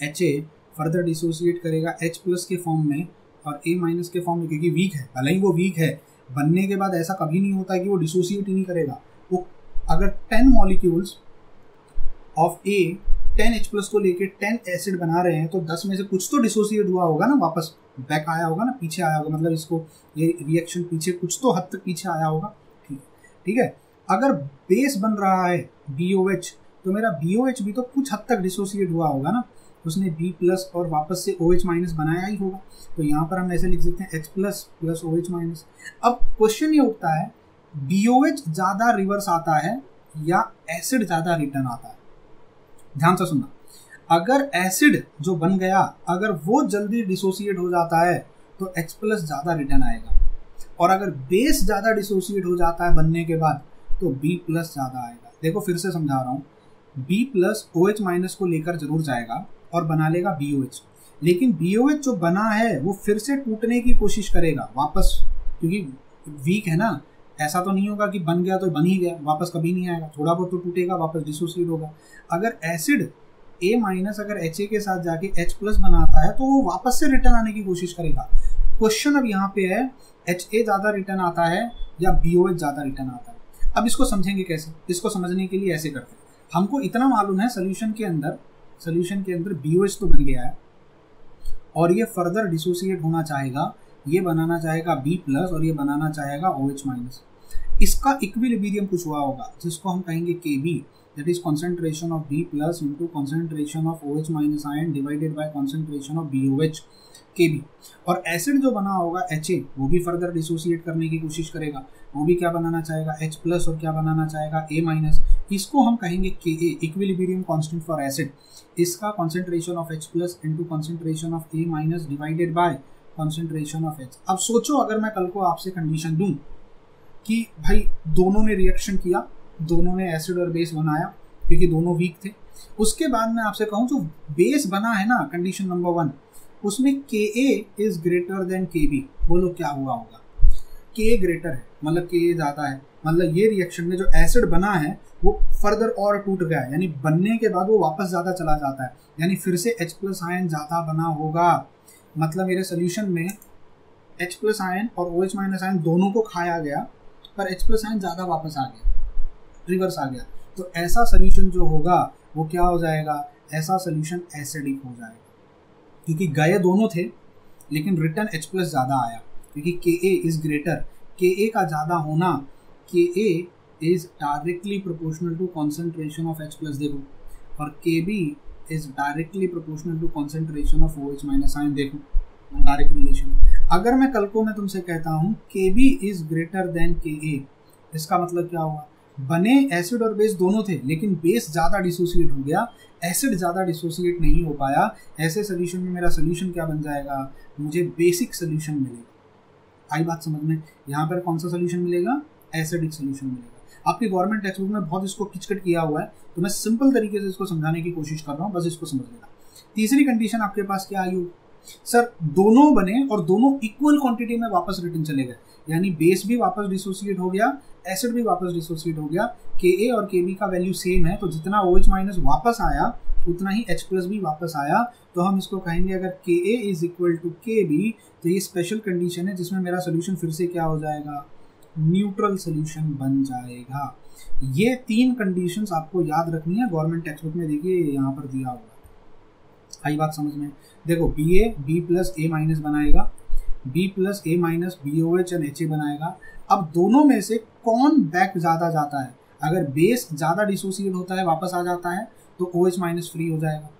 एच ए फर्दर डिसोसिएट करेगा। एच प्लस के फॉर्म में और ए माइनस के फॉर्म में, क्योंकि वीक है, भले ही वो वीक है, बनने के बाद ऐसा कभी नहीं होता कि वो डिसोसिएट ही नहीं करेगा। वो अगर ten molecules of A ten H plus को लेके टेन एसिड बना रहे हैं तो दस में से कुछ तो डिसोसिएट हुआ होगा ना, वापस बैक आया होगा ना, पीछे आया होगा मतलब इसको ये रिएक्शन पीछे कुछ तो हद तक पीछे आया होगा। ठीक है ठीक है? अगर बेस बन रहा है बी ओ एच तो मेरा बी ओ एच भी तो कुछ हद तक डिसोसिएट हुआ होगा ना। उसने बी प्लस और वापस से ओ एच माइनस बनाया ही होगा। तो यहाँ पर हम ऐसे लिख सकते हैं H plus plus O H minus अब क्वेश्चन ये उठता है बी ओ एच ज़्यादा रिवर्स आता है या एसिड ज़्यादा रिटर्न आता है? ध्यान से सुनना। अगर एसिड जो बन गया, अगर वो जल्दी डिसोसिएट हो जाता है तो एच प्लस ज़्यादा रिटर्न आएगा। और अगर बेस ज़्यादा डिसोसिएट हो जाता है बनने के बाद तो बी प्लस ज़्यादा आएगा। देखो फिर से समझा रहा हूँ। B plus O H minus को लेकर ज़रूर जाएगा। और बना लेगा एच लेकिन बी जो बना है, वो फिर से टूटने की कोशिश करेगा, वापस, क्योंकि वीक है ना, ऐसा तो नहीं होगा कि बन गया तो बन ही गया, वापस कभी नहीं आएगा, थोड़ा बहुत तो टूटेगा, वापस डिसोसिएट होगा। अगर एसिड ए माइनस अगर एच ए के साथ जाके एच प्लस बनाता है तो वो वापस से रिटर्न आने की कोशिश करेगा। क्वेश्चन अब यहाँ पे है एच ए ज़्यादा रिटर्न आता है या बी ओ एच ज़्यादा रिटर्न आता है? अब इसको समझेंगे कैसे? इसको समझने के लिए ऐसे करते हैं। हमको इतना मालूम है सोल्यूशन के अंदर सोल्यूशन के अंदर बी तो बन गया है। और ये फर्दर डिसोसिएट होना चाहेगा, ये बनाना चाहेगा बी प्लस और ये बनाना चाहेगा ओ एच माइनस इसका इक्विलिब्रियम कुछ हुआ होगा, जिसको हम कहेंगे K B that is concentration of B plus into concentration of O H minus ion divided by concentration of B O H K B और एसिड जो बना होगा एच ए वो भी फर्दर डिसोसिएट करने की कोशिश करेगा। वो भी क्या बनाना चाहेगा एच प्लस और क्या बनाना चाहेगा ए माइनस इसको हम कहेंगे K A equilibrium constant for acid इसका concentration of H plus into concentration of A minus divided by concentration of H अब सोचो अगर मैं कल को आपसे कंडीशन दूँ कि भाई दोनों ने रिएक्शन किया, दोनों ने एसिड और बेस बनाया, क्योंकि दोनों वीक थे। उसके बाद मैं आपसे कहूँ, जो बेस बना है ना कंडीशन नंबर वन उसमें K A is greater than K B बोलो क्या हुआ होगा? के ग्रेटर है मतलब के ज़्यादा है। मतलब ये रिएक्शन में जो एसिड बना है, वो फर्दर और टूट गया है। यानी बनने के बाद वो वापस ज़्यादा चला जाता है। यानी फिर से H प्लस आयन ज़्यादा बना होगा। मतलब मेरे सोल्यूशन में H प्लस आयन और ओ एच माइनस आयन दोनों को खाया गया, पर H प्लस आयन ज़्यादा वापस आ गया रिवर्स आ गया। तो ऐसा सोल्यूशन जो होगा, वो क्या हो जाएगा? ऐसा सोल्यूशन एसिडिक हो जाएगा। क्योंकि गए दोनों थे, लेकिन रिटर्न H प्लस ज़्यादा आया। क्योंकि के ए इज़ ग्रेटर के ए का ज़्यादा होना K A is directly proportional to concentration of H plus देखो। और K B is directly proportional to concentration of O H minus ion देखो। डायरेक्ट रिलेशन अगर मैं कल को मैं तुमसे कहता हूँ के B is greater than K ए इसका मतलब क्या हुआ? बने एसिड और बेस दोनों थे, लेकिन बेस ज़्यादा डिसोसिएट हो गया। एसिड ज़्यादा डिसोसिएट नहीं हो पाया। ऐसे सोल्यूशन में मेरा सोल्यूशन क्या बन जाएगा? मुझे बेसिक सोल्यूशन मिलेगा। आई बात समझ में? यहाँ पर कौन सा सोल्यूशन मिलेगा? एसिडिक सोल्यूशन मिलेगा। आपके गवर्नमेंट टेक्स्ट बुक में बहुत इसको किचकट किया हुआ है तो मैं सिंपल तरीके से इसको समझाने की कोशिश कर रहा हूँ, बस इसको समझ लेना तीसरी कंडीशन आपके पास क्या आई सर, दोनों बने और दोनों इक्वल क्वांटिटी में वापस रिटर्न चले गए। यानी बेस भी वापस डिसोसिएट हो गया एसिड भी वापस डिसोसिएट हो गया के ए और के बी का वैल्यू सेम है तो जितना ओ एच माइनस वापस आया उतना ही एच प्लस भी वापस आया। तो हम इसको कहेंगे अगर K A is equal to K B तो ये स्पेशल कंडीशन है जिसमें मेरा सोल्यूशन फिर से क्या हो जाएगा? न्यूट्रल सोल्यूशन बन जाएगा। ये तीन कंडीशंस आपको याद रखनी है। गवर्नमेंट टेक्स्ट बुक में देखिए यहाँ पर दिया हुआ आई बात समझ में? देखो B A B plus A minus बनाएगा। B plus A minus B O H and H A बनाएगा। अब दोनों में से कौन बैक ज़्यादा जाता है? अगर बेस ज़्यादा डिसोसिएट होता है, वापस आ जाता है तो ओ एच माइनस फ्री हो जाएगा।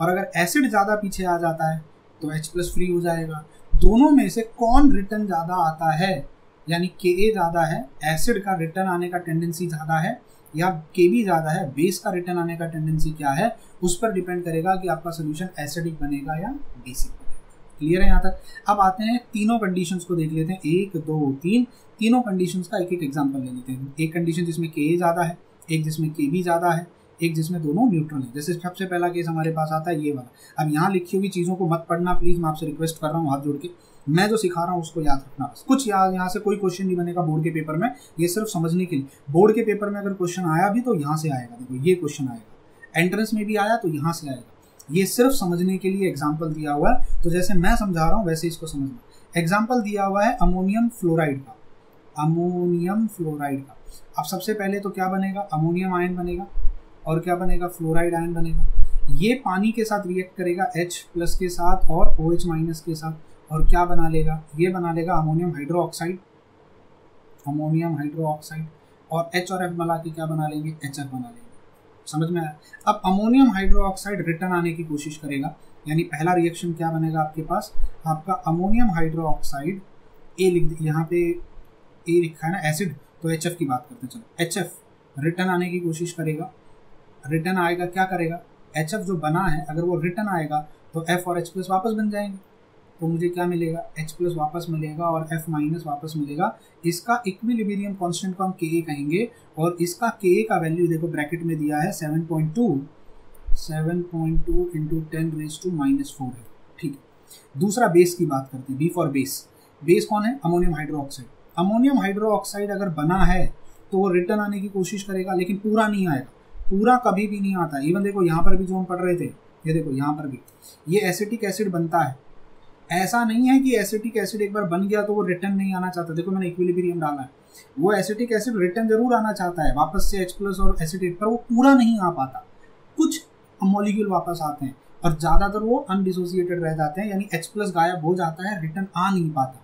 और अगर एसिड ज़्यादा पीछे आ जाता है तो एच प्लस फ्री हो जाएगा। दोनों में से कौन रिटर्न ज़्यादा आता है? यानी के ए ज़्यादा है एसिड का रिटर्न आने का टेंडेंसी ज़्यादा है, या के बी ज़्यादा है बेस का रिटर्न आने का टेंडेंसी क्या है, उस पर डिपेंड करेगा कि आपका सोल्यूशन एसिडिक बनेगा या बेसिक क्लियर है यहाँ तक? अब आते हैं तीनों कंडीशंस को देख लेते हैं। एक, दो, तीन। तीनों कंडीशंस का एक एक एग्ज़ाम्पल ले लेते हैं। एक कंडीशन जिसमें के ए ज़्यादा है, एक जिसमें के बी ज़्यादा है। एक जिसमें दोनों न्यूट्रल है। जैसे सबसे पहला केस हमारे पास आता है, ये वाला। अब यहाँ लिखी हुई चीज़ों को मत पढ़ना प्लीज़ मैं आपसे रिक्वेस्ट कर रहा हूँ हाथ जोड़ के। मैं जो सिखा रहा हूँ, उसको याद रखना कुछ याद यहाँ से कोई क्वेश्चन नहीं बनेगा बोर्ड के पेपर में, ये सिर्फ़ समझने के लिए। बोर्ड के पेपर में अगर क्वेश्चन आया भी तो यहाँ से आएगा। देखो, ये क्वेश्चन आएगा। एंट्रेंस में भी आया तो यहाँ से आएगा। ये सिर्फ़ समझने के लिए एग्ज़ाम्पल दिया हुआ है। तो जैसे मैं समझा रहा हूँ, वैसे इसको समझना। एग्ज़ाम्पल दिया हुआ है अमोनियम फ्लोराइड का। अमोनियम फ्लोराइड का। अब सबसे पहले तो क्या बनेगा? अमोनियम आयन बनेगा। और क्या बनेगा? फ्लोराइड आयन बनेगा। ये पानी के साथ रिएक्ट करेगा H प्लस के साथ और ओ एच माइनस के साथ। और क्या बना लेगा? ये बना लेगा ammonium hydroxide ammonium hydroxide और एच और एफ़ मिला के क्या बना लेंगे? एच एफ़ बना लेंगे। समझ में आया? अब अमोनियम हाइड्रो ऑक्साइड रिटर्न आने की कोशिश करेगा। यानी पहला रिएक्शन क्या बनेगा आपके पास? आपका अमोनियम हाइड्रो ऑक्साइड ए लिख यहाँ पे ए लिखा है ना एसिड तो एच की बात करते हैं, चलो। एच रिटर्न आने की कोशिश करेगा। रिटर्न आएगा, क्या करेगा? एच जो बना है, अगर वो रिटर्न आएगा तो एफ़ और एच प्लस वापस बन जाएँगे। तो मुझे क्या मिलेगा? एच प्लस वापस मिलेगा और एफ़ माइनस वापस मिलेगा। इसका इक्विलिब्रियम कांस्टेंट को हम के ए कहेंगे और इसका के ए का वैल्यू देखो ब्रैकेट में दिया है seven point two seven point two into ten raise to minus four है। ठीक है। दूसरा बेस की बात करते हैं बी फॉर बेस बेस कौन है? Ammonium hydroxide ammonium hydroxide अगर बना है तो वो रिटर्न आने की कोशिश करेगा, लेकिन पूरा नहीं आएगा। पूरा कभी भी नहीं आता। इवन देखो, यहाँ पर भी जो हम पढ़ रहे थे, ये देखो, यहाँ पर भी। ये एसिटिक एसिड बनता है। ऐसा नहीं है कि एसिटिक एसिड एक बार बन गया तो वो रिटर्न नहीं आना चाहता। देखो, मैंने इक्विलिब्रियम डाला है। वो एसिटिक एसिड रिटर्न ज़रूर आना चाहता है, वापस से एच प्लस और एसिडेट पर वो पूरा नहीं आ पाता। कुछ मॉलिक्यूल वापस आते हैं, और ज़्यादातर वो अनडिसोसिएटेड रह जाते हैं, यानी एच प्लस गायब हो जाता है रिटर्न आ नहीं पाता।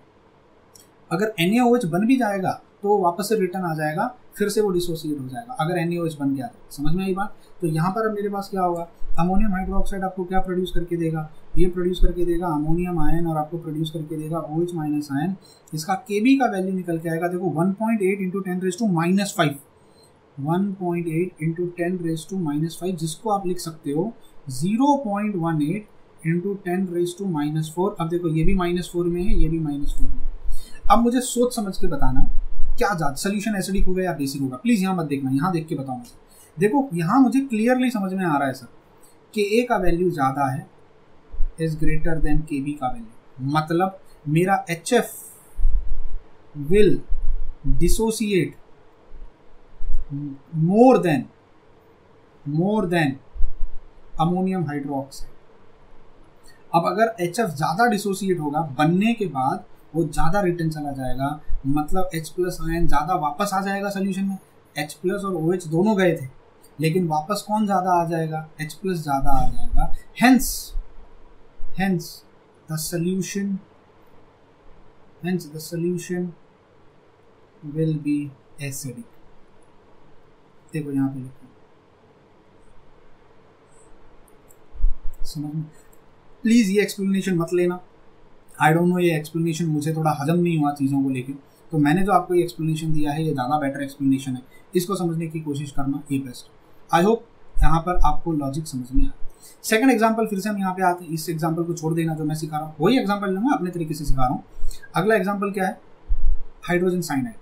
अगर एन बन भी जाएगा तो वापस से रिटर्न आ जाएगा, फिर से वो डिसोसिएट हो जाएगा, अगर एन बन गया तो। समझ में आई बात? तो यहाँ पर अब मेरे पास क्या होगा? अमोनियम हाइड्रोक्साइड आपको क्या प्रोड्यूस करके देगा? ये प्रोड्यूस करके देगा अमोनियम आयन और आपको प्रोड्यूस करके देगा ओ एच माइनस आयन इसका के बी का वैल्यू निकल के आएगा, देखो one point eight into ten raise to minus five one point eight into ten raise to minus five जिसको आप लिख सकते हो zero point one eight into ten raise to minus four अब देखो, ये भी माइनस फोर में है, ये भी माइनस फोर में अब मुझे सोच समझ के बताना क्या जात सोल्यूशन एसिडिक होगा या बेसिक होगा प्लीज़ यहाँ मत देखना, यहाँ देख के बताओ मुझे। देखो, यहाँ मुझे क्लियरली समझ में आ रहा है सर कि ए का वैल्यू ज़्यादा है is greater than K B का वैल्यू मतलब मेरा H F will dissociate more than more than ammonium hydroxide अब अगर एच एफ़ ज़्यादा डिसोसिएट होगा, बनने के बाद वो ज़्यादा रिटर्न चला जाएगा। मतलब एच प्लस आयन ज़्यादा वापस आ जाएगा सोल्यूशन में। एच प्लस और ओ OH दोनों गए थे। लेकिन वापस कौन ज़्यादा आ जाएगा? एच प्लस ज़्यादा आ जाएगा। Hence hence the solution hence the solution will be acidic देखो यहाँ पे लिखो। समझ में? प्लीज़ ये एक्सप्लेनेशन मत लेना। आई डोंट नो ये एक्सप्लेनेशन मुझे थोड़ा हजम नहीं हुआ चीज़ों को लेकर तो मैंने जो आपको ये एक्सप्लेनेशन दिया है, ये ज़्यादा बेटर एक्सप्लेनेशन है। इसको समझने की कोशिश करना, ये बेस्ट आई होप यहाँ पर आपको लॉजिक समझ में आए। सेकंड एग्ज़ाम्पल फिर से हम यहाँ पे आते हैं। इस एग्ज़ाम्पल को छोड़ देना जो मैं सिखा रहा हूँ। वही एग्ज़ाम्पल लूँगा, अपने तरीके से सिखा रहा हूँ। अगला एग्ज़ाम्पल क्या है? हाइड्रोजन साइनाइड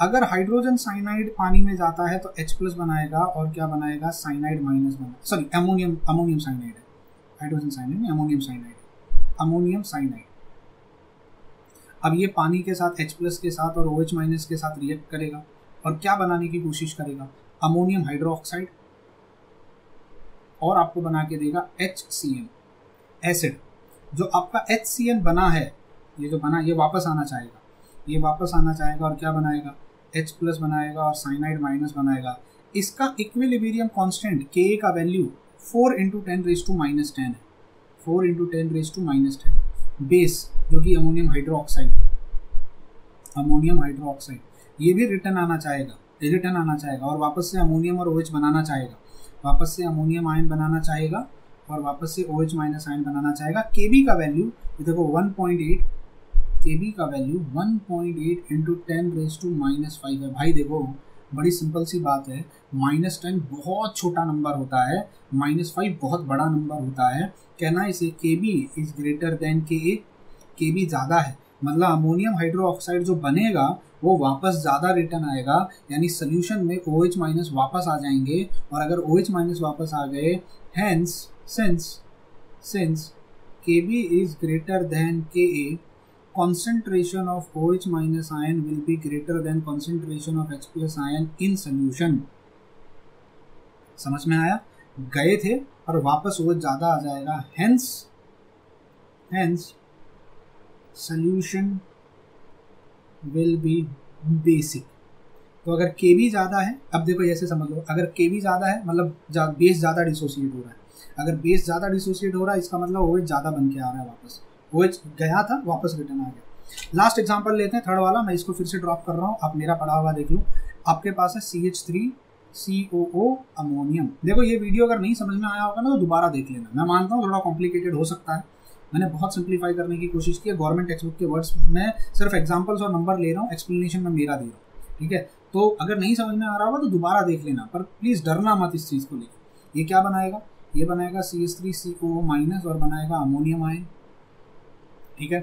अगर हाइड्रोजन साइनाइड पानी में जाता है तो H प्लस बनाएगा और क्या बनाएगा? साइनाइड माइनस बनाएगा सॉरी अमोनियम अमोनियम साइनाइड है। हाइड्रोजन साइनाइड में अमोनियम साइनाइड अमोनियम साइनाइड अब ये पानी के साथ H प्लस के साथ और OH माइनस के साथ रिएक्ट करेगा और क्या बनाने की कोशिश करेगा? अमोनियम हाइड्रोक्साइड और आपको बना के देगा एच सी एन एसिड जो आपका एच सी एन बना है, ये जो बना, ये वापस आना चाहेगा। ये वापस आना चाहेगा और क्या बनाएगा? एच प्लस बनाएगा और साइनाइड माइनस बनाएगा। इसका इक्विलिब्रियम कांस्टेंट के का value four into ten raise to minus ten है। Four into ten raise to minus ten base जो कि अमोनियम हाइड्रोक्साइड अमोनियम हाइड्रोक्साइड ये भी रिटर्न आना चाहेगा रिटर्न आना चाहेगा, और वापस से अमोनियम और OH बनाना चाहेगा। वापस से अमोनियम आयन बनाना चाहेगा, और वापस से OH माइनस आयन बनाना चाहेगा। के बी का वैल्यू देखो 1.8 के बी का value 1.8 point eight into ten raise to minus five है। भाई देखो, बड़ी सिंपल सी बात है। माइनस टेन बहुत छोटा नंबर होता है माइनस फाइव बहुत बड़ा नंबर होता है। कहना इसे के B is greater than K ए के बी ज़्यादा है। मतलब अमोनियम हाइड्रो ऑक्साइड जो बनेगा, वो वापस ज़्यादा रिटर्न आएगा, यानी सोल्यूशन में ओ OH माइनस वापस आ जाएँगे, और अगर ओ OH माइनस वापस आ गए hence since since K B is greater than K A concentration of OH minus ion will be greater than concentration of H plus ion in solution समझ में आया? गए थे और वापस वो ज़्यादा आ जाएगा। Hence hence solution will be basic तो अगर के भी ज़्यादा है अब देखो ऐसे समझ लो अगर के भी ज़्यादा है मतलब जा, बेस ज़्यादा डिसोसिएट हो रहा है। अगर बेस ज़्यादा डिसोसिएट हो रहा है इसका मतलब ओ ज़्यादा बन के आ रहा है वापस। ओ गया था वापस रिटर्न आ गया। लास्ट एग्ज़ाम्पल लेते हैं थर्ड वाला मैं इसको फिर से ड्रॉप कर रहा हूँ आप मेरा पढ़ा हुआ देख लो। आपके पास है C H three C O O ammonium देखो, ये वीडियो अगर नहीं समझ में आया होगा ना तो दोबारा देख लेना। मैं मानता हूँ, थोड़ा कॉम्प्लिकेटेड हो सकता है। मैंने बहुत सिंप्लीफाई करने की कोशिश की है। गवर्नमेंट टेक्स्ट बुक के वर्ड्स में सिर्फ़ एग्जाम्पल्स और नंबर ले रहा हूँ एक्सप्लेनेशन में मेरा दे रहा हूँ। ठीक है? तो अगर नहीं समझ में आ रहा होगा तो दोबारा देख लेना। पर प्लीज़ डरना मत इस चीज़ को लेकर ये क्या बनाएगा? ये बनाएगा C S three C O minus और बनाएगा अमोनियम आयन ठीक है?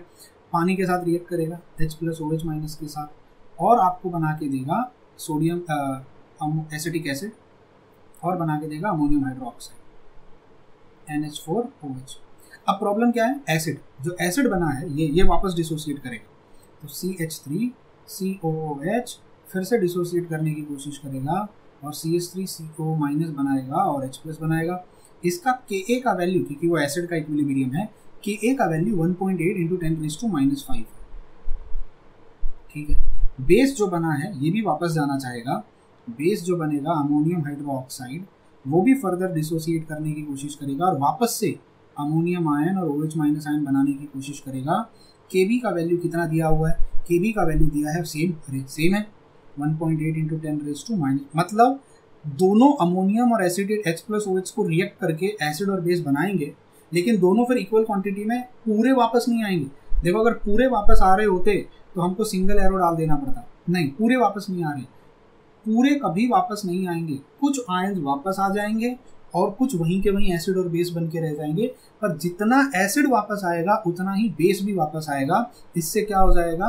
पानी के साथ रिएक्ट करेगा H plus O H minus के साथ। और आपको बना के देगा सोडियम एसिटिक एसिड और बना के देगा ammonium hydroxide N H four O H अब प्रॉब्लम क्या है? एसिड जो एसिड बना है, ये ये वापस डिसोसिएट करेगा। तो C H three C O H फिर से डिसोसिएट करने की कोशिश करेगा और C H three C O minus बनाएगा और एच प्लस बनाएगा। इसका के ए का वैल्यू क्योंकि वो एसिड का इक्विलिब्रियम है के ए का value 1.8 point eight into ten two minus five ठीक है? बेस जो बना है, ये भी वापस जाना चाहेगा। बेस जो बनेगा अमोनियम हाइड्रोक्साइड वो भी फर्दर डिसोसिएट करने की कोशिश करेगा और वापस से अमोनियम आयन और ओ OH माइनस आयन बनाने की कोशिश करेगा। के बी का वैल्यू कितना दिया हुआ है? के बी का वैल्यू दिया है सेम अरे सेम है। 1.8 point eight into ten raise to minus मतलब दोनों अमोनियम और acid H plus O H को रिएक्ट करके एसिड और बेस बनाएँगे, लेकिन दोनों फिर इक्वल क्वांटिटी में पूरे वापस नहीं आएँगे। देखो, अगर पूरे वापस आ रहे होते तो हमको सिंगल एरो डाल देना पड़ता। नहीं, पूरे वापस नहीं आ रहे। पूरे कभी वापस नहीं आएँगे। कुछ आयन वापस आ जाएँगे और कुछ वहीं के वहीं एसिड और बेस बन के रह जाएँगे। पर जितना एसिड वापस आएगा, उतना ही बेस भी वापस आएगा। इससे क्या हो जाएगा?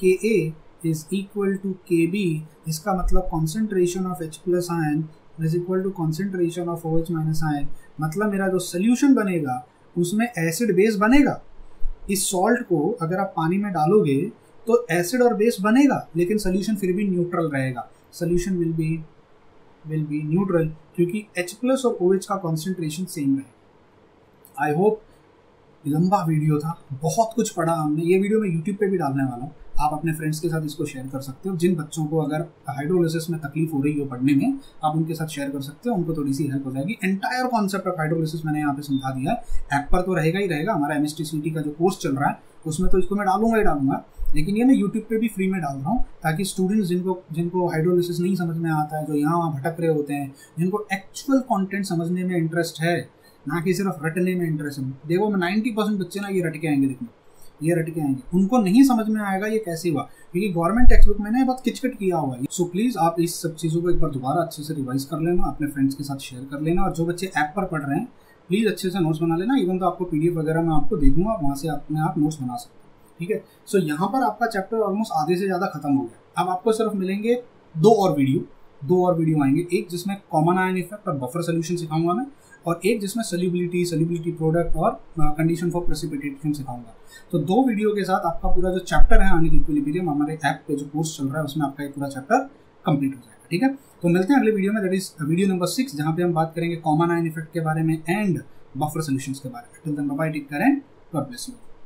K A is equal to K B इसका मतलब concentration of H plus ion is equal to concentration of O H minus ion मतलब मेरा जो सोल्यूशन बनेगा, उसमें एसिड बेस बनेगा। इस सॉल्ट को अगर आप पानी में डालोगे तो एसिड और बेस बनेगा, लेकिन सोल्यूशन फिर भी न्यूट्रल रहेगा। Solution will be will be neutral क्योंकि एच प्लस और ओ OH का कॉन्सेंट्रेशन सेम है। आई होप लंबा वीडियो था, बहुत कुछ पढ़ा हमने। ये वीडियो मैं यूट्यूब पे भी डालने वाला हूँ। आप अपने फ्रेंड्स के साथ इसको शेयर कर सकते हो। जिन बच्चों को अगर हाइड्रोलिसिस में तकलीफ़ हो रही हो पढ़ने में, आप उनके साथ शेयर कर सकते हो। उनको थोड़ी सी हेल्प हो जाएगी। एंटायर कॉन्सेप्ट ऑफ़ हाइड्रोलिसिस मैंने यहाँ पे समझा दिया है। ऐप पर तो रहेगा ही रहेगा। हमारा एम का जो कोर्स चल रहा है उसमें तो इसको मैं डालूँगा ही डालूँगा, लेकिन ये मैं यूट्यूब पे भी फ्री में डाल रहा हूँ, ताकि स्टूडेंट्स जिनको जिनको हाइड्रोलिसिस नहीं समझ में आता है, जो यहाँ वहाँ भटक रहे होते हैं, जिनको एक्चुअल कंटेंट समझने में इंटरेस्ट है, ना कि सिर्फ़ रटने में इंटरेस्ट है। देखो, मैं नाइन्टी परसेंट बच्चे ना ये रट के आएँगे देखने ये रट के आएँगे। उनको नहीं समझ में आएगा ये कैसे हुआ, क्योंकि गवर्नमेंट टेक्स्ट बुक मैंने बहुत किचकट किया हुआ है। सो प्लीज़ आप इस सब चीज़ों को एक बार दोबारा अच्छे से रिवाइज कर लेना, अपने फ्रेंड्स के साथ शेयर कर लेना, और जो बच्चे ऐप पर पढ़ रहे हैं प्लीज़ अच्छे से नोट्स बना लेना इवन तो आपको पीडीएफ वगैरह मैं आपको दे दूँगा, वहाँ से अपने आप नोट्स बना सकते हैं, ठीक है? सो यहाँ पर आपका चैप्टर ऑलमोस्ट आधे से ज़्यादा खत्म हो गया। अब आपको सिर्फ़ मिलेंगे दो और वीडियो दो और वीडियो आएँगे। एक जिसमें कॉमन आयन इफ़ेक्ट और बफर सोल्यूशन सिखाऊँगा मैं, और एक जिसमें सोल्यूबिलिटी सोल्यूबिलिटी प्रोडक्ट और कंडीशन फॉर प्रेसिपिटेशन सिखाऊँगा। तो दो वीडियो के साथ आपका पूरा जो चैप्टर है आने इक्विलिब्रियम हमारे ऐप पे जो कोर्स चल रहा है, उसमें आपका एक पूरा चैप्टर कंप्लीट हो जाएगा। ठीक है? तो मिलते हैं अगले वीडियो में that is video number six जहाँ पे हम बात करेंगे कॉमन आइन इफ़ेक्ट के बारे में एंड बफर सोल्यूशन के बारे में। टिल देन बाय करें गॉड ब्लेस यू